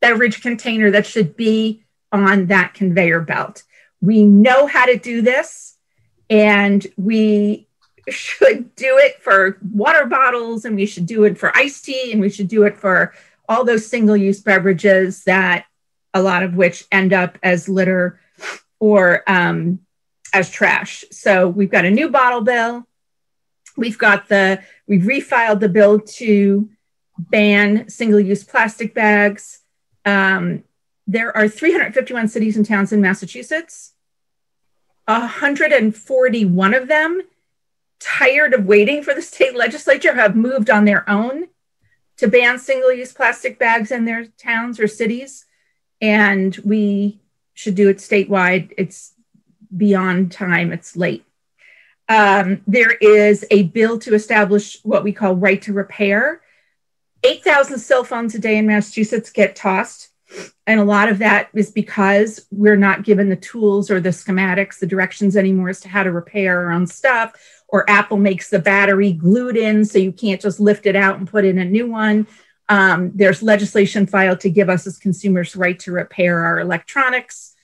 beverage container that should be on that conveyor belt. We know how to do this and we should do it for water bottles and we should do it for iced tea and we should do it for all those single use beverages that a lot of which end up as litter or um, as trash. So we've got a new bottle bill. We've got the, we've refiled the bill to ban single use plastic bags. Um, there are 351 cities and towns in Massachusetts. 141 of them, tired of waiting for the state legislature, have moved on their own to ban single use plastic bags in their towns or cities. And we should do it statewide. It's beyond time, it's late. Um, there is a bill to establish what we call right to repair. 8,000 cell phones a day in Massachusetts get tossed. And a lot of that is because we're not given the tools or the schematics, the directions anymore as to how to repair our own stuff. Or Apple makes the battery glued in so you can't just lift it out and put in a new one. Um, there's legislation filed to give us as consumers right to repair our electronics.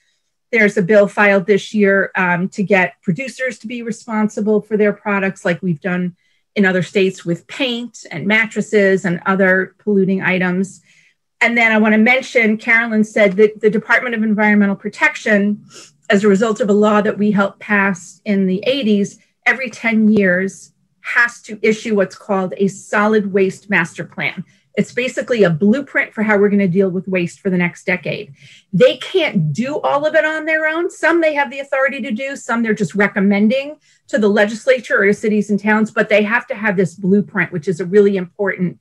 There's a bill filed this year um, to get producers to be responsible for their products, like we've done in other states with paint and mattresses and other polluting items. And then I want to mention Carolyn said that the Department of Environmental Protection, as a result of a law that we helped pass in the 80s, every 10 years has to issue what's called a solid waste master plan. It's basically a blueprint for how we're going to deal with waste for the next decade. They can't do all of it on their own. Some they have the authority to do, some they're just recommending to the legislature or to cities and towns, but they have to have this blueprint, which is a really important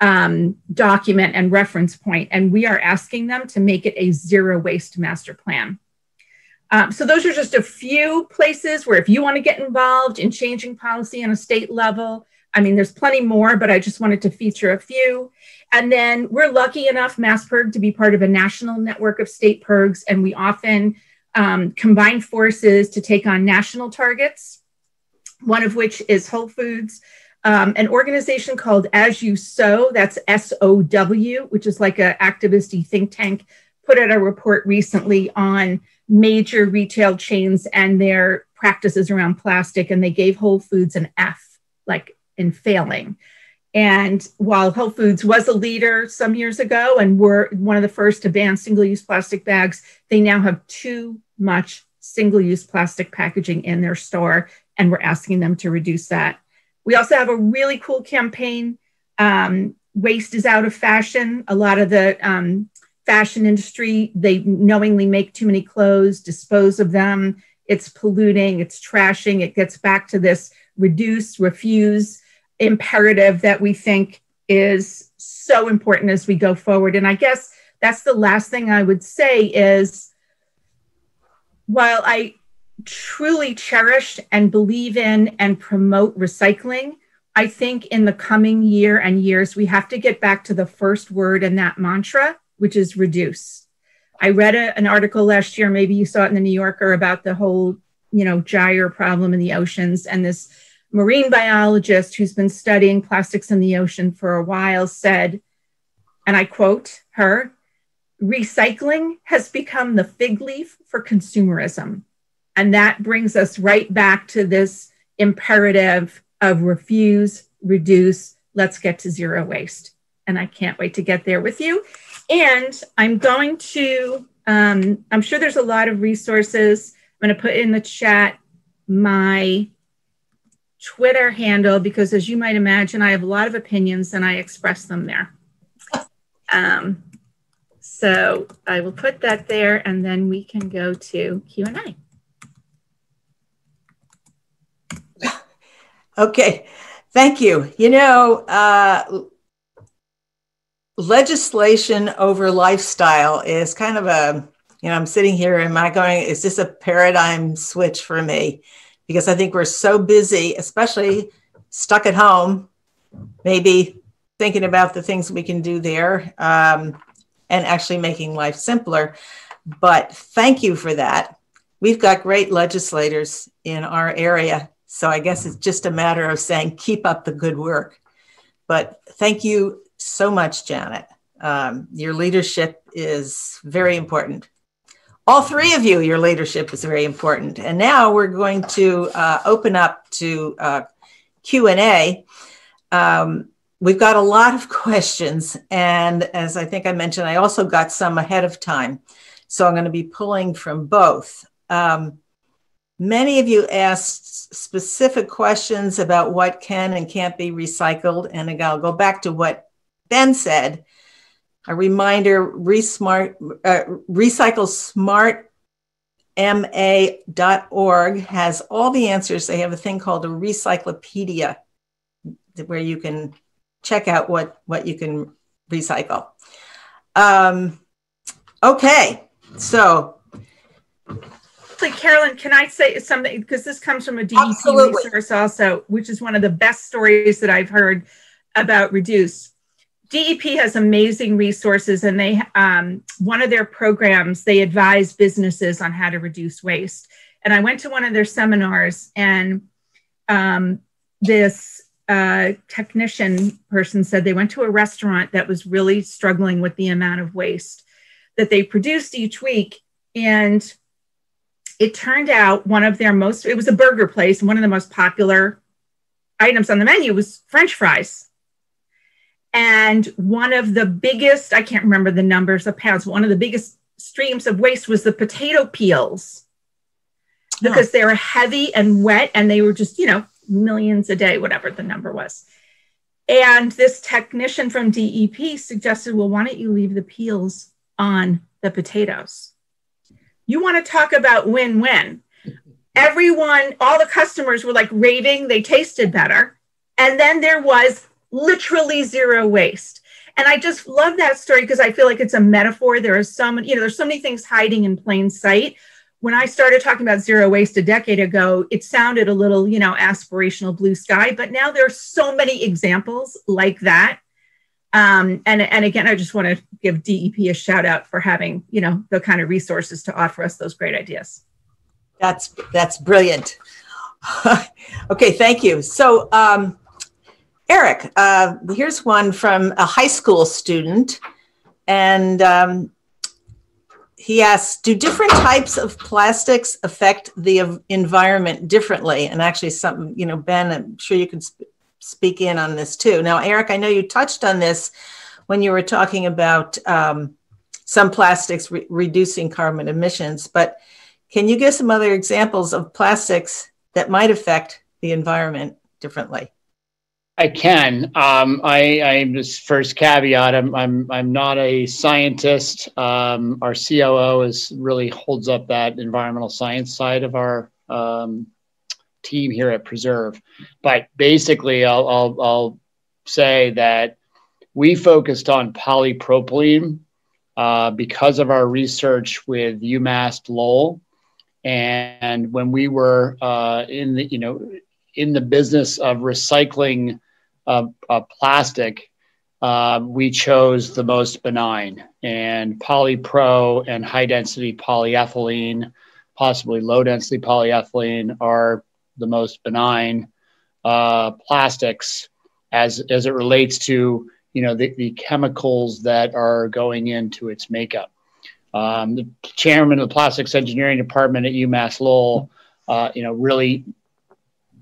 um, document and reference point. And we are asking them to make it a zero waste master plan. Um, so those are just a few places where if you want to get involved in changing policy on a state level, I mean, there's plenty more, but I just wanted to feature a few. And then we're lucky enough, MassPIRG, to be part of a national network of state PIRGs, and we often um, combine forces to take on national targets, one of which is Whole Foods. Um, an organization called As You Sow, that's S O W, which is like an activisty think tank, put out a report recently on major retail chains and their practices around plastic, and they gave Whole Foods an F, like in failing. And while Whole Foods was a leader some years ago and were one of the first to ban single use plastic bags, they now have too much single use plastic packaging in their store, and we're asking them to reduce that. We also have a really cool campaign. Um, waste is out of fashion. A lot of the um, fashion industry, they knowingly make too many clothes, dispose of them. It's polluting, it's trashing. It gets back to this reduce, refuse imperative that we think is so important as we go forward. And I guess that's the last thing I would say is while I truly cherish and believe in and promote recycling, I think in the coming year and years, we have to get back to the first word in that mantra, which is reduce. I read a, an article last year, maybe you saw it in the New Yorker, about the whole, you know, gyre problem in the oceans and this marine biologist who's been studying plastics in the ocean for a while said, and I quote her, recycling has become the fig leaf for consumerism. And that brings us right back to this imperative of refuse, reduce, let's get to zero waste. And I can't wait to get there with you. And I'm going to, um, I'm sure there's a lot of resources. I'm going to put in the chat my Twitter handle because, as you might imagine, I have a lot of opinions and I express them there. Um, so I will put that there, and then we can go to Q and A. Okay, thank you. You know, uh, legislation over lifestyle is kind of a, you know, I'm sitting here, am I going, is this a paradigm switch for me? because I think we're so busy, especially stuck at home, maybe thinking about the things we can do there um, and actually making life simpler. But thank you for that. We've got great legislators in our area. So I guess it's just a matter of saying, keep up the good work. But thank you so much, Janet. Um, your leadership is very important all three of you, your leadership is very important. And now we're going to uh, open up to uh, Q and A. Um, we've got a lot of questions, and as I think I mentioned, I also got some ahead of time, so I'm going to be pulling from both. Um, many of you asked specific questions about what can and can't be recycled, and I'll go back to what Ben said a reminder, resmart, uh, recyclesmartma.org has all the answers. They have a thing called a recyclopedia where you can check out what, what you can recycle. Um, okay, so. Carolyn, can I say something? Because this comes from a DEP Absolutely. resource also, which is one of the best stories that I've heard about reduce DEP has amazing resources, and they um, one of their programs they advise businesses on how to reduce waste. And I went to one of their seminars, and um, this uh, technician person said they went to a restaurant that was really struggling with the amount of waste that they produced each week, and it turned out one of their most it was a burger place, and one of the most popular items on the menu was French fries and one of the biggest, I can't remember the numbers of pounds, one of the biggest streams of waste was the potato peels because oh. they were heavy and wet and they were just, you know, millions a day, whatever the number was. And this technician from DEP suggested, well, why don't you leave the peels on the potatoes? You want to talk about win win. Everyone, all the customers were like raving, they tasted better. And then there was literally zero waste. And I just love that story because I feel like it's a metaphor. There are some, you know, there's so many things hiding in plain sight. when I started talking about zero waste a decade ago, it sounded a little, you know, aspirational blue sky, but now there are so many examples like that. Um, and, and again, I just want to give DEP a shout out for having, you know, the kind of resources to offer us those great ideas. That's, that's brilliant. okay, thank you. So, um, Eric, uh, here's one from a high school student. And um, he asks Do different types of plastics affect the environment differently? And actually, something, you know, Ben, I'm sure you can sp- speak in on this too. Now, Eric, I know you touched on this when you were talking about um, some plastics re- reducing carbon emissions, but can you give some other examples of plastics that might affect the environment differently? I can. Um, I, I'm just first caveat. I'm, I'm, I'm not a scientist. Um, our COO is really holds up that environmental science side of our um, team here at Preserve. But basically, I'll, I'll, I'll say that we focused on polypropylene uh, because of our research with UMass Lowell. And when we were uh, in the, you know, in the business of recycling uh, plastic, uh, we chose the most benign. And polypro and high density polyethylene, possibly low density polyethylene, are the most benign uh, plastics as, as it relates to you know the, the chemicals that are going into its makeup. Um, the chairman of the plastics engineering department at UMass Lowell, uh, you know, really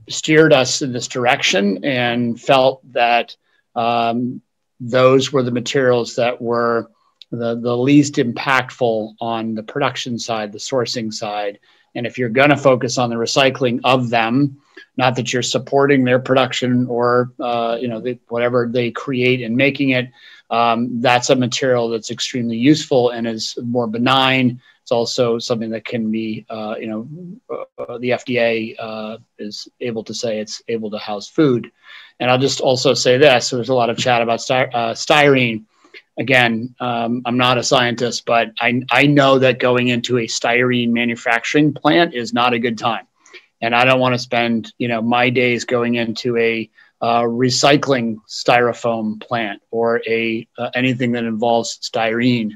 steered us in this direction and felt that um, those were the materials that were the, the least impactful on the production side, the sourcing side. And if you're going to focus on the recycling of them, not that you're supporting their production or uh, you know the, whatever they create in making it, um, that's a material that's extremely useful and is more benign it's also something that can be, uh, you know, uh, the FDA uh, is able to say it's able to house food. And I'll just also say this: there's a lot of chat about sty- uh, styrene. Again, um, I'm not a scientist, but I, I know that going into a styrene manufacturing plant is not a good time, and I don't want to spend, you know, my days going into a uh, recycling styrofoam plant or a uh, anything that involves styrene.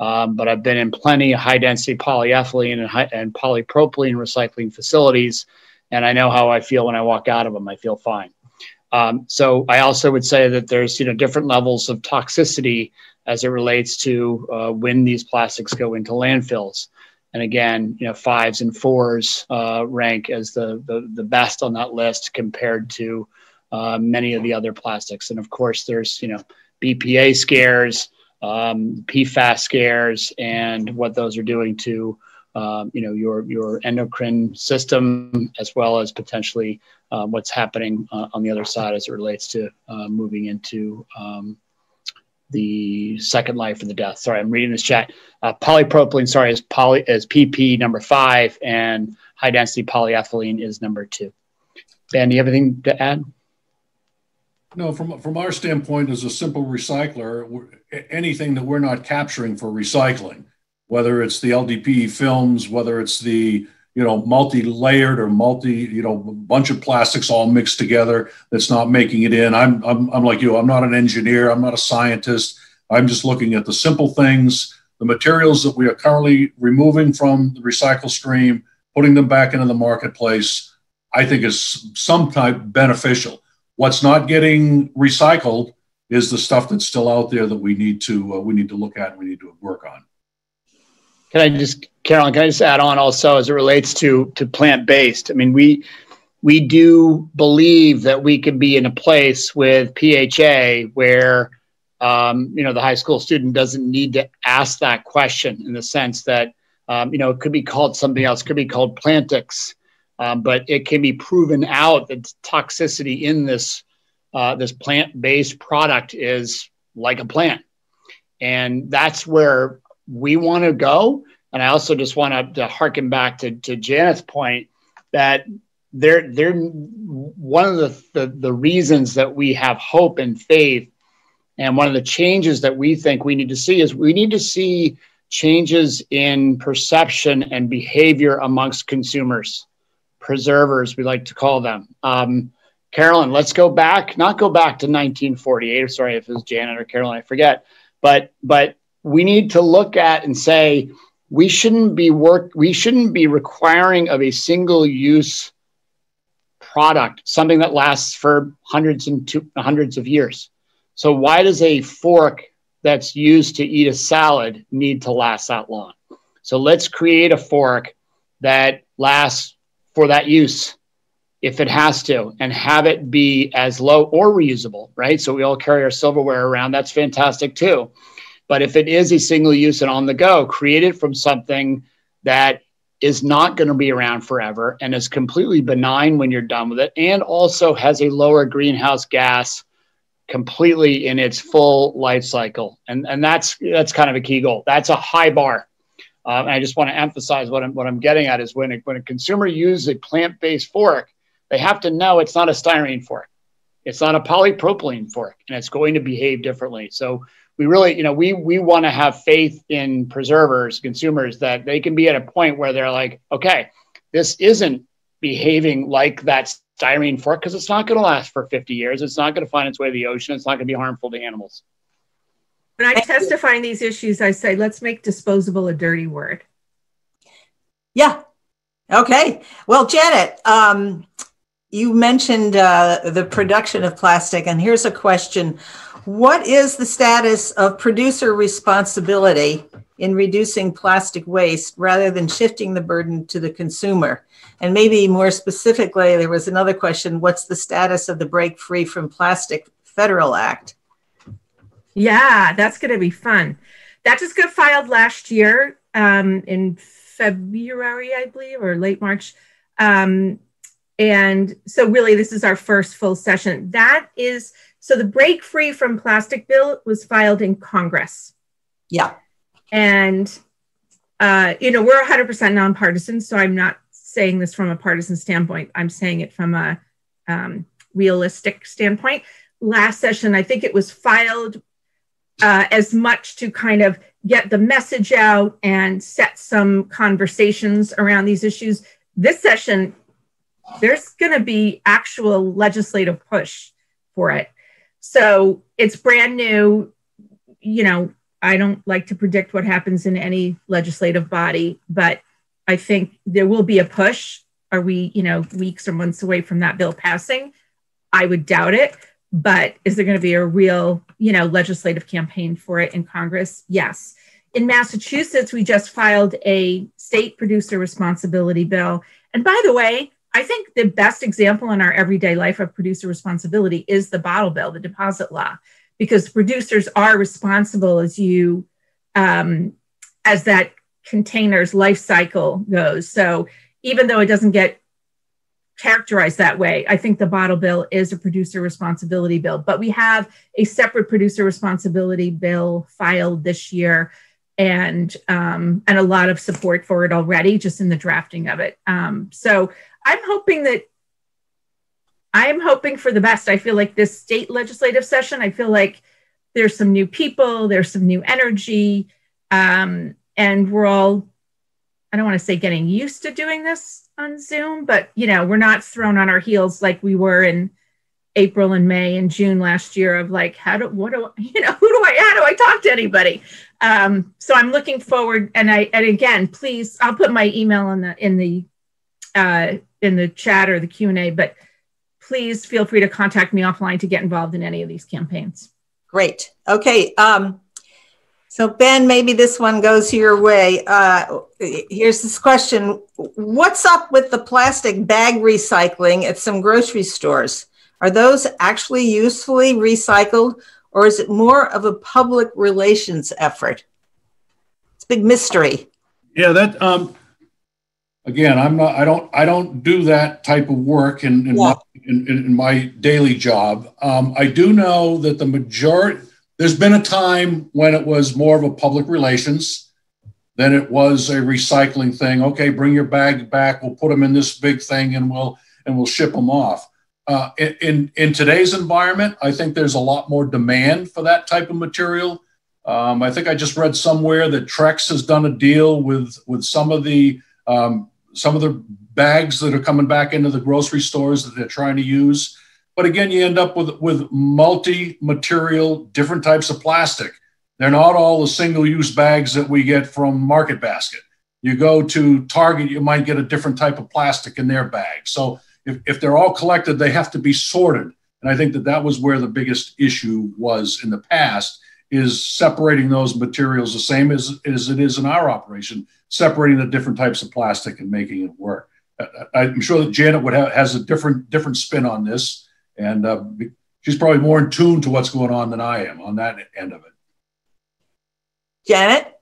Um, but I've been in plenty of high density polyethylene and, high, and polypropylene recycling facilities, and I know how I feel when I walk out of them. I feel fine. Um, so I also would say that there's you know different levels of toxicity as it relates to uh, when these plastics go into landfills. And again, you know, fives and fours uh, rank as the, the, the best on that list compared to uh, many of the other plastics. And of course, there's you know BPA scares um, PFAS scares and what those are doing to um, you know your your endocrine system as well as potentially um, what's happening uh, on the other side as it relates to uh, moving into um, the second life of the death. Sorry, I'm reading this chat. Uh, polypropylene, sorry, is poly is PP number five, and high density polyethylene is number two. Ben, do you have anything to add? No, from from our standpoint as a simple recycler, anything that we're not capturing for recycling, whether it's the LDP films, whether it's the you know multi-layered or multi you know bunch of plastics all mixed together that's not making it in. I'm I'm I'm like you. I'm not an engineer. I'm not a scientist. I'm just looking at the simple things, the materials that we are currently removing from the recycle stream, putting them back into the marketplace. I think is some type beneficial What's not getting recycled is the stuff that's still out there that we need to uh, we need to look at and we need to work on. Can I just, Carolyn? Can I just add on also as it relates to to plant based? I mean, we we do believe that we can be in a place with PHA where um, you know the high school student doesn't need to ask that question in the sense that um, you know it could be called something else, could be called Plantix, um, but it can be proven out that toxicity in this uh, this plant-based product is like a plant, and that's where we want to go. And I also just want to, harken back to, to Janet's point that they're, they're one of the, the, the reasons that we have hope and faith and one of the changes that we think we need to see is we need to see changes in perception and behavior amongst consumers, preservers, we like to call them. Um, Carolyn, let's go back, not go back to 1948, sorry if it was Janet or Carolyn, I forget, but but we need to look at and say we shouldn't be work we shouldn't be requiring of a single use product something that lasts for hundreds and two, hundreds of years. So why does a fork that's used to eat a salad need to last that long? So let's create a fork that lasts for that use if it has to and have it be as low or reusable, right? So we all carry our silverware around. That's fantastic too. But if it is a single use and on the go, create it from something that is not going to be around forever and is completely benign when you're done with it and also has a lower greenhouse gas completely in its full life cycle. And, and that's, that's kind of a key goal. That's a high bar. Um, and I just want to emphasize what I'm, what I'm getting at is when a, when a consumer uses a plant-based fork, they have to know it's not a styrene fork. It's not a polypropylene fork, and it's going to behave differently. So we really, you know, we we want to have faith in preservers, consumers, that they can be at a point where they're like, okay, this isn't behaving like that styrene fork because it's not going to last for 50 years. It's not going to find its way to the ocean. It's not going to be harmful to animals. When I testify in these issues, I say, let's make disposable a dirty word. Yeah. Okay. Well, Janet, um, you mentioned uh, the production of plastic, and here's a question What is the status of producer responsibility in reducing plastic waste rather than shifting the burden to the consumer? And maybe more specifically, there was another question What's the status of the Break Free from Plastic Federal Act? Yeah, that's going to be fun. That just got filed last year um, in February, I believe, or late March. Um, and so, really, this is our first full session. That is so the break free from plastic bill was filed in Congress. Yeah. And, uh, you know, we're 100% nonpartisan. So I'm not saying this from a partisan standpoint. I'm saying it from a um, realistic standpoint. Last session, I think it was filed uh, as much to kind of get the message out and set some conversations around these issues. This session there's going to be actual legislative push for it. So it's brand new. You know, I don't like to predict what happens in any legislative body, but I think there will be a push. Are we, you know, weeks or months away from that bill passing? I would doubt it. But is there going to be a real, you know, legislative campaign for it in Congress? Yes. In Massachusetts, we just filed a state producer responsibility bill. And by the way, I think the best example in our everyday life of producer responsibility is the bottle bill, the deposit law, because producers are responsible as you um, as that container's life cycle goes. So even though it doesn't get characterized that way, I think the bottle bill is a producer responsibility bill. But we have a separate producer responsibility bill filed this year and um, and a lot of support for it already just in the drafting of it. Um, so I'm hoping that I'm hoping for the best. I feel like this state legislative session, I feel like there's some new people, there's some new energy, um, and we're all, I don't want to say getting used to doing this on Zoom, but you know, we're not thrown on our heels like we were in April and May and June last year of like, how do, what do, you know, who do I, how do I talk to anybody? Um, so I'm looking forward, and I, and again, please, I'll put my email in the in the uh, in the chat or the Q&A, but please feel free to contact me offline to get involved in any of these campaigns. Great. Okay. Um, so Ben, maybe this one goes your way. Uh, here's this question. What's up with the plastic bag recycling at some grocery stores? Are those actually usefully recycled or is it more of a public relations effort? It's a big mystery. Yeah, that um, again, I'm not, I don't, I don't do that type of work in, in, yeah. my, in, in my daily job. Um, I do know that the majority, there's been a time when it was more of a public relations than it was a recycling thing. Okay, bring your bag back. We'll put them in this big thing and we'll, and we'll ship them off. Uh, in, in today's environment, I think there's a lot more demand for that type of material Um, I think I just read somewhere that Trex has done a deal with with some of the um, some of the bags that are coming back into the grocery stores that they're trying to use. But again, you end up with with multi-material, different types of plastic. They're not all the single-use bags that we get from Market Basket. You go to Target, you might get a different type of plastic in their bag. So if, if they're all collected, they have to be sorted. And I think that that was where the biggest issue was in the past is separating those materials the same as, as it is in our operation, separating the different types of plastic and making it work. I'm sure that Janet would have, has a different different spin on this, and uh, she's probably more in tune to what's going on than I am on that end of it. Janet,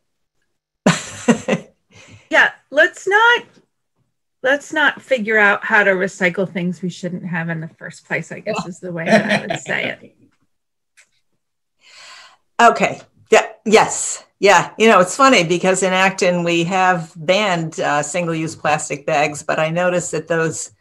yeah, let's not let's not figure out how to recycle things we shouldn't have in the first place. I guess is the way that I would say it. Okay. Yeah. Yes. Yeah. You know, it's funny because in Acton we have banned uh, single-use plastic bags, but I noticed that those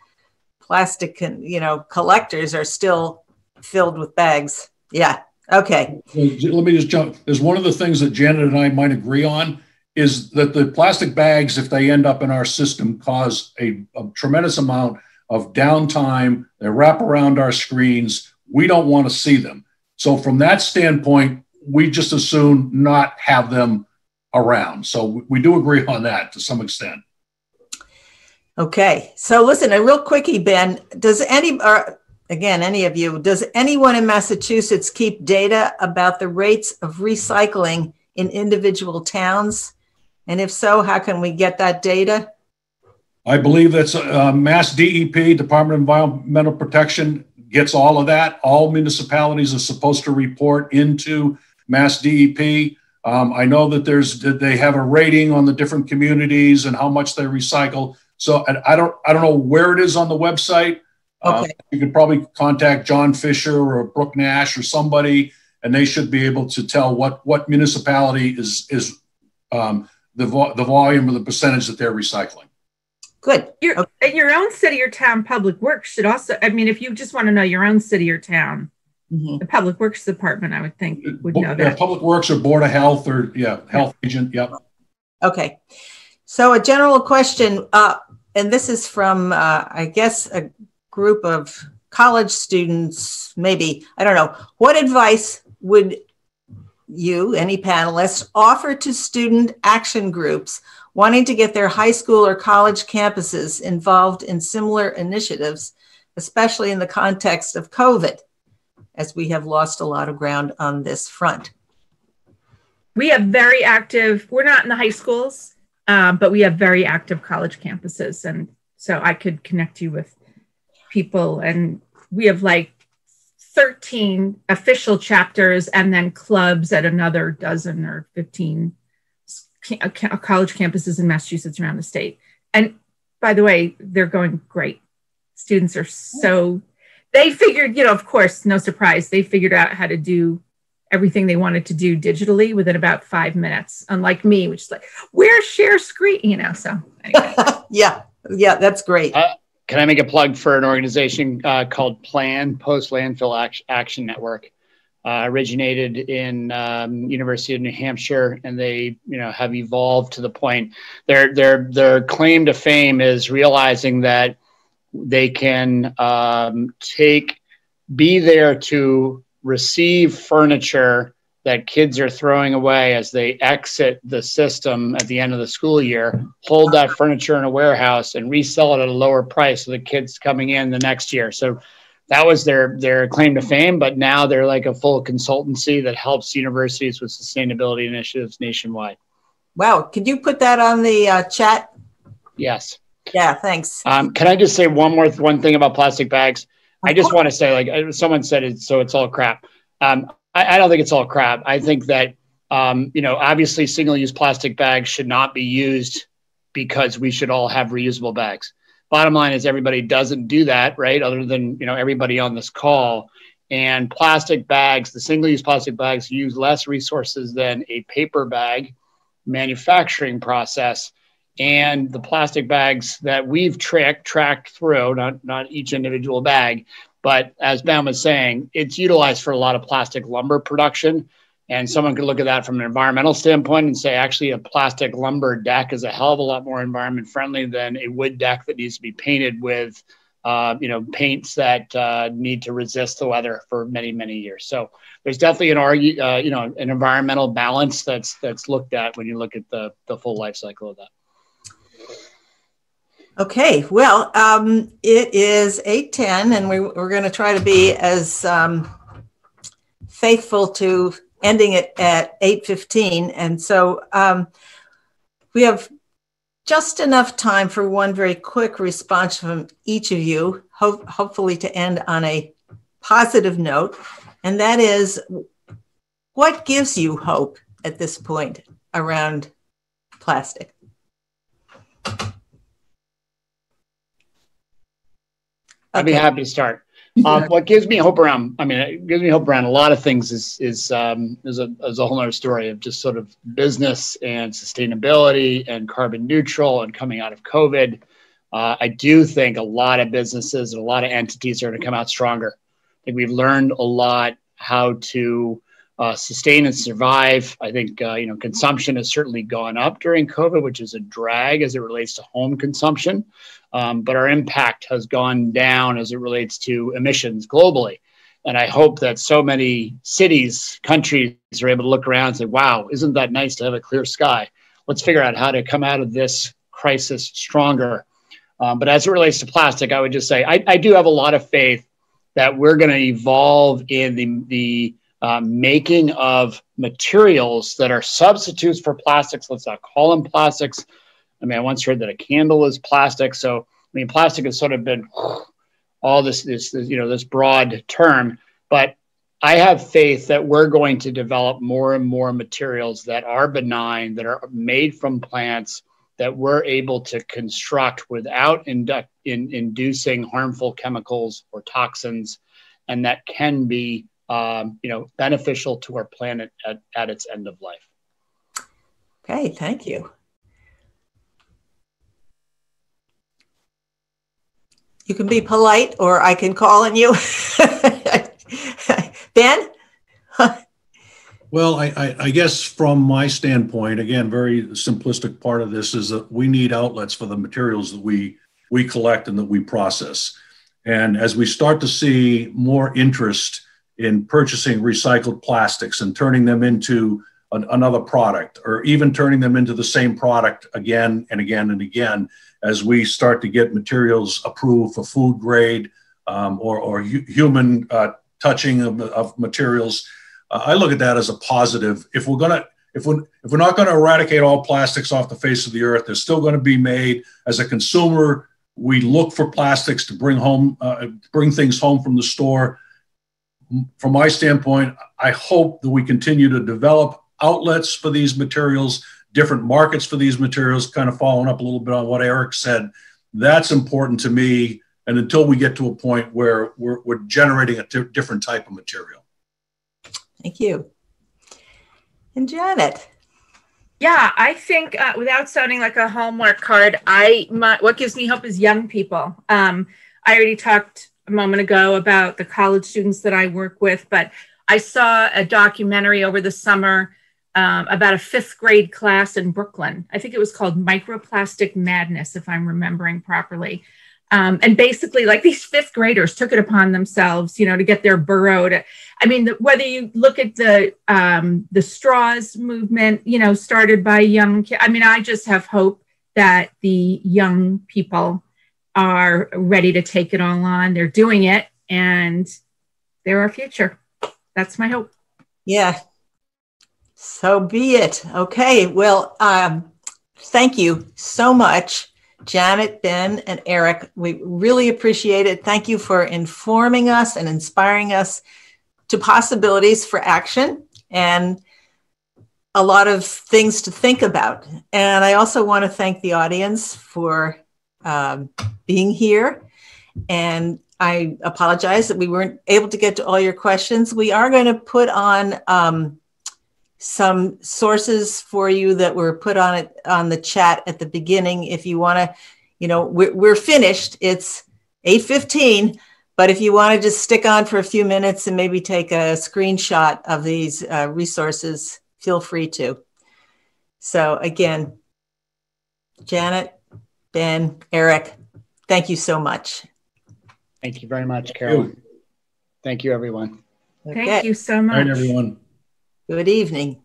plastic, you know, collectors are still filled with bags. Yeah. Okay. Let me just jump. There's one of the things that Janet and I might agree on is that the plastic bags, if they end up in our system, cause a, a tremendous amount of downtime. They wrap around our screens. We don't want to see them. So, from that standpoint, we just as soon not have them around. So we do agree on that to some extent. Okay. So listen, a real quickie, Ben. Does any, or again, any of you, does anyone in Massachusetts keep data about the rates of recycling in individual towns? And if so, how can we get that data? I believe that's uh, Mass DEP, Department of Environmental Protection, gets all of that. All municipalities are supposed to report into Mass DEP. Um, I know that there's that they have a rating on the different communities and how much they recycle. So I don't I don't know where it is on the website. Uh, okay. Uh, you could probably contact John Fischer or Brooke Nash or somebody, and they should be able to tell what what municipality is is um, the vo- the volume or the percentage that they're recycling. Good. Your okay. your own city or town public works should also. I mean, if you just want to know your own city or town, Mm-hmm. The Public Works Department, I would think, would know that. Yeah, Public Works or Board of Health or, yeah, Health Agent, yep. Okay. So a general question, uh, and this is from, uh, I guess, a group of college students, maybe, I don't know. What advice would you, any panelists, offer to student action groups wanting to get their high school or college campuses involved in similar initiatives, especially in the context of COVID? as we have lost a lot of ground on this front. We have very active, we're not in the high schools, uh, but we have very active college campuses. And so I could connect you with people. And we have like 13 official chapters and then clubs at another dozen or 15 uh, college campuses in Massachusetts around the state. And by the way, they're going great. Students are so they figured, you know, of course, no surprise, they figured out how to do everything they wanted to do digitally within about five minutes, unlike me, which is like, where's share screen? You know, so anyway. yeah, yeah, that's great. Uh, can I make a plug for an organization uh, called Plan Post Landfill Action Network? Uh, originated in um, University of New Hampshire, and they, you know, have evolved to the point. Their their their claim to fame is realizing that they can um, take, be there to receive furniture that kids are throwing away as they exit the system at the end of the school year, hold that furniture in a warehouse and resell it at a lower price to the kids coming in the next year. So that was their their claim to fame, but now they're like a full consultancy that helps universities with sustainability initiatives nationwide. Wow, could you put that on the uh, chat? Yes. Yeah, thanks. Um, can I just say one more th- one thing about plastic bags? I just want to say, like someone said, it so it's all crap. Um, I, I, don't think it's all crap. I think that um, you know, obviously, single-use plastic bags should not be used because we should all have reusable bags. Bottom line is, everybody doesn't do that, right? Other than you know, everybody on this call. And plastic bags, the single-use plastic bags, use less resources than a paper bag manufacturing process and the plastic bags that we've tracked tracked through, not not each individual bag, but as Ben was saying, it's utilized for a lot of plastic lumber production. And someone could look at that from an environmental standpoint and say, actually, a plastic lumber deck is a hell of a lot more environment friendly than a wood deck that needs to be painted with, uh, you know, paints that uh, need to resist the weather for many, many years. So there's definitely an argue, uh, you know, an environmental balance that's that's looked at when you look at the the full life cycle of that. Okay, well, um, it is 8.10 and we, we're going to try to be as um, faithful to ending it at 8.15. And so um, we have just enough time for one very quick response from each of you, ho- hopefully to end on a positive note. And that is, what gives you hope at this point around plastic? I'd be happy to start. Um, what gives me hope around, I mean, it gives me hope around a lot of things is, is, um, is, a, is a whole other story of just sort of business and sustainability and carbon neutral and coming out of COVID. Uh, I do think a lot of businesses and a lot of entities are going to come out stronger. I think we've learned a lot how to uh, sustain and survive. I think uh, you know consumption has certainly gone up during COVID, which is a drag as it relates to home consumption um, but our impact has gone down as it relates to emissions globally. And I hope that so many cities, countries are able to look around and say, wow, isn't that nice to have a clear sky? Let's figure out how to come out of this crisis stronger. Um, but as it relates to plastic, I would just say I, I do have a lot of faith that we're going to evolve in the, the uh, making of materials that are substitutes for plastics. Let's not call them plastics, I mean, I once heard that a candle is plastic. So, I mean, plastic has sort of been all this, this, this, you know, this broad term. But I have faith that we're going to develop more and more materials that are benign, that are made from plants, that we're able to construct without in, inducing harmful chemicals or toxins, and that can be, um, you know, beneficial to our planet at, at its end of life. Okay, thank you. You can be polite or I can call on you. ben? well, I, I, I, guess from my standpoint, again, very simplistic part of this is that we need outlets for the materials that we, we collect and that we process. And as we start to see more interest in purchasing recycled plastics and turning them into an, another product, or even turning them into the same product again and again and again, as we start to get materials approved for food grade um, or, or hu- human uh, touching of, of materials. Uh, I look at that as a positive. If we're gonna, if we're if we're not going to eradicate all plastics off the face of the earth, they're still going to be made. As a consumer, we look for plastics to bring home, uh, bring things home from the store. From my standpoint, I hope that we continue to develop outlets for these materials different markets for these materials, kind of following up a little bit on what Eric said. That's important to me. And until we get to a point where we're, we're generating a t- different type of material. Thank you. And Janet. Yeah, I think uh, without sounding like a Hallmark card, I my, what gives me hope is young people. Um, I already talked a moment ago about the college students that I work with, but I saw a documentary over the summer um, about a fifth grade class in Brooklyn. I think it was called Microplastic Madness, if I'm remembering properly. Um, and basically, like these fifth graders took it upon themselves, you know, to get their borough to. I mean, the, whether you look at the um, the straws movement, you know, started by young kids. I mean, I just have hope that the young people are ready to take it all on. They're doing it, and they're our future. That's my hope. Yeah, so be it. Okay. Well, um, thank you so much, Janet, Ben, and Eric. We really appreciate it. Thank you for informing us and inspiring us to possibilities for action and a lot of things to think about. And I also want to thank the audience for um, being here. And I apologize that we weren't able to get to all your questions. We are going to put on um, some sources for you that were put on it on the chat at the beginning if you want to you know we're, we're finished it's 8.15 But if you want to just stick on for a few minutes and maybe take a screenshot of these uh, resources, feel free to. So again, Janet, Ben, Eric, thank you so much. Thank you very much, Carolyn. Thank you, everyone. Thank you so much. All right, everyone. Good evening.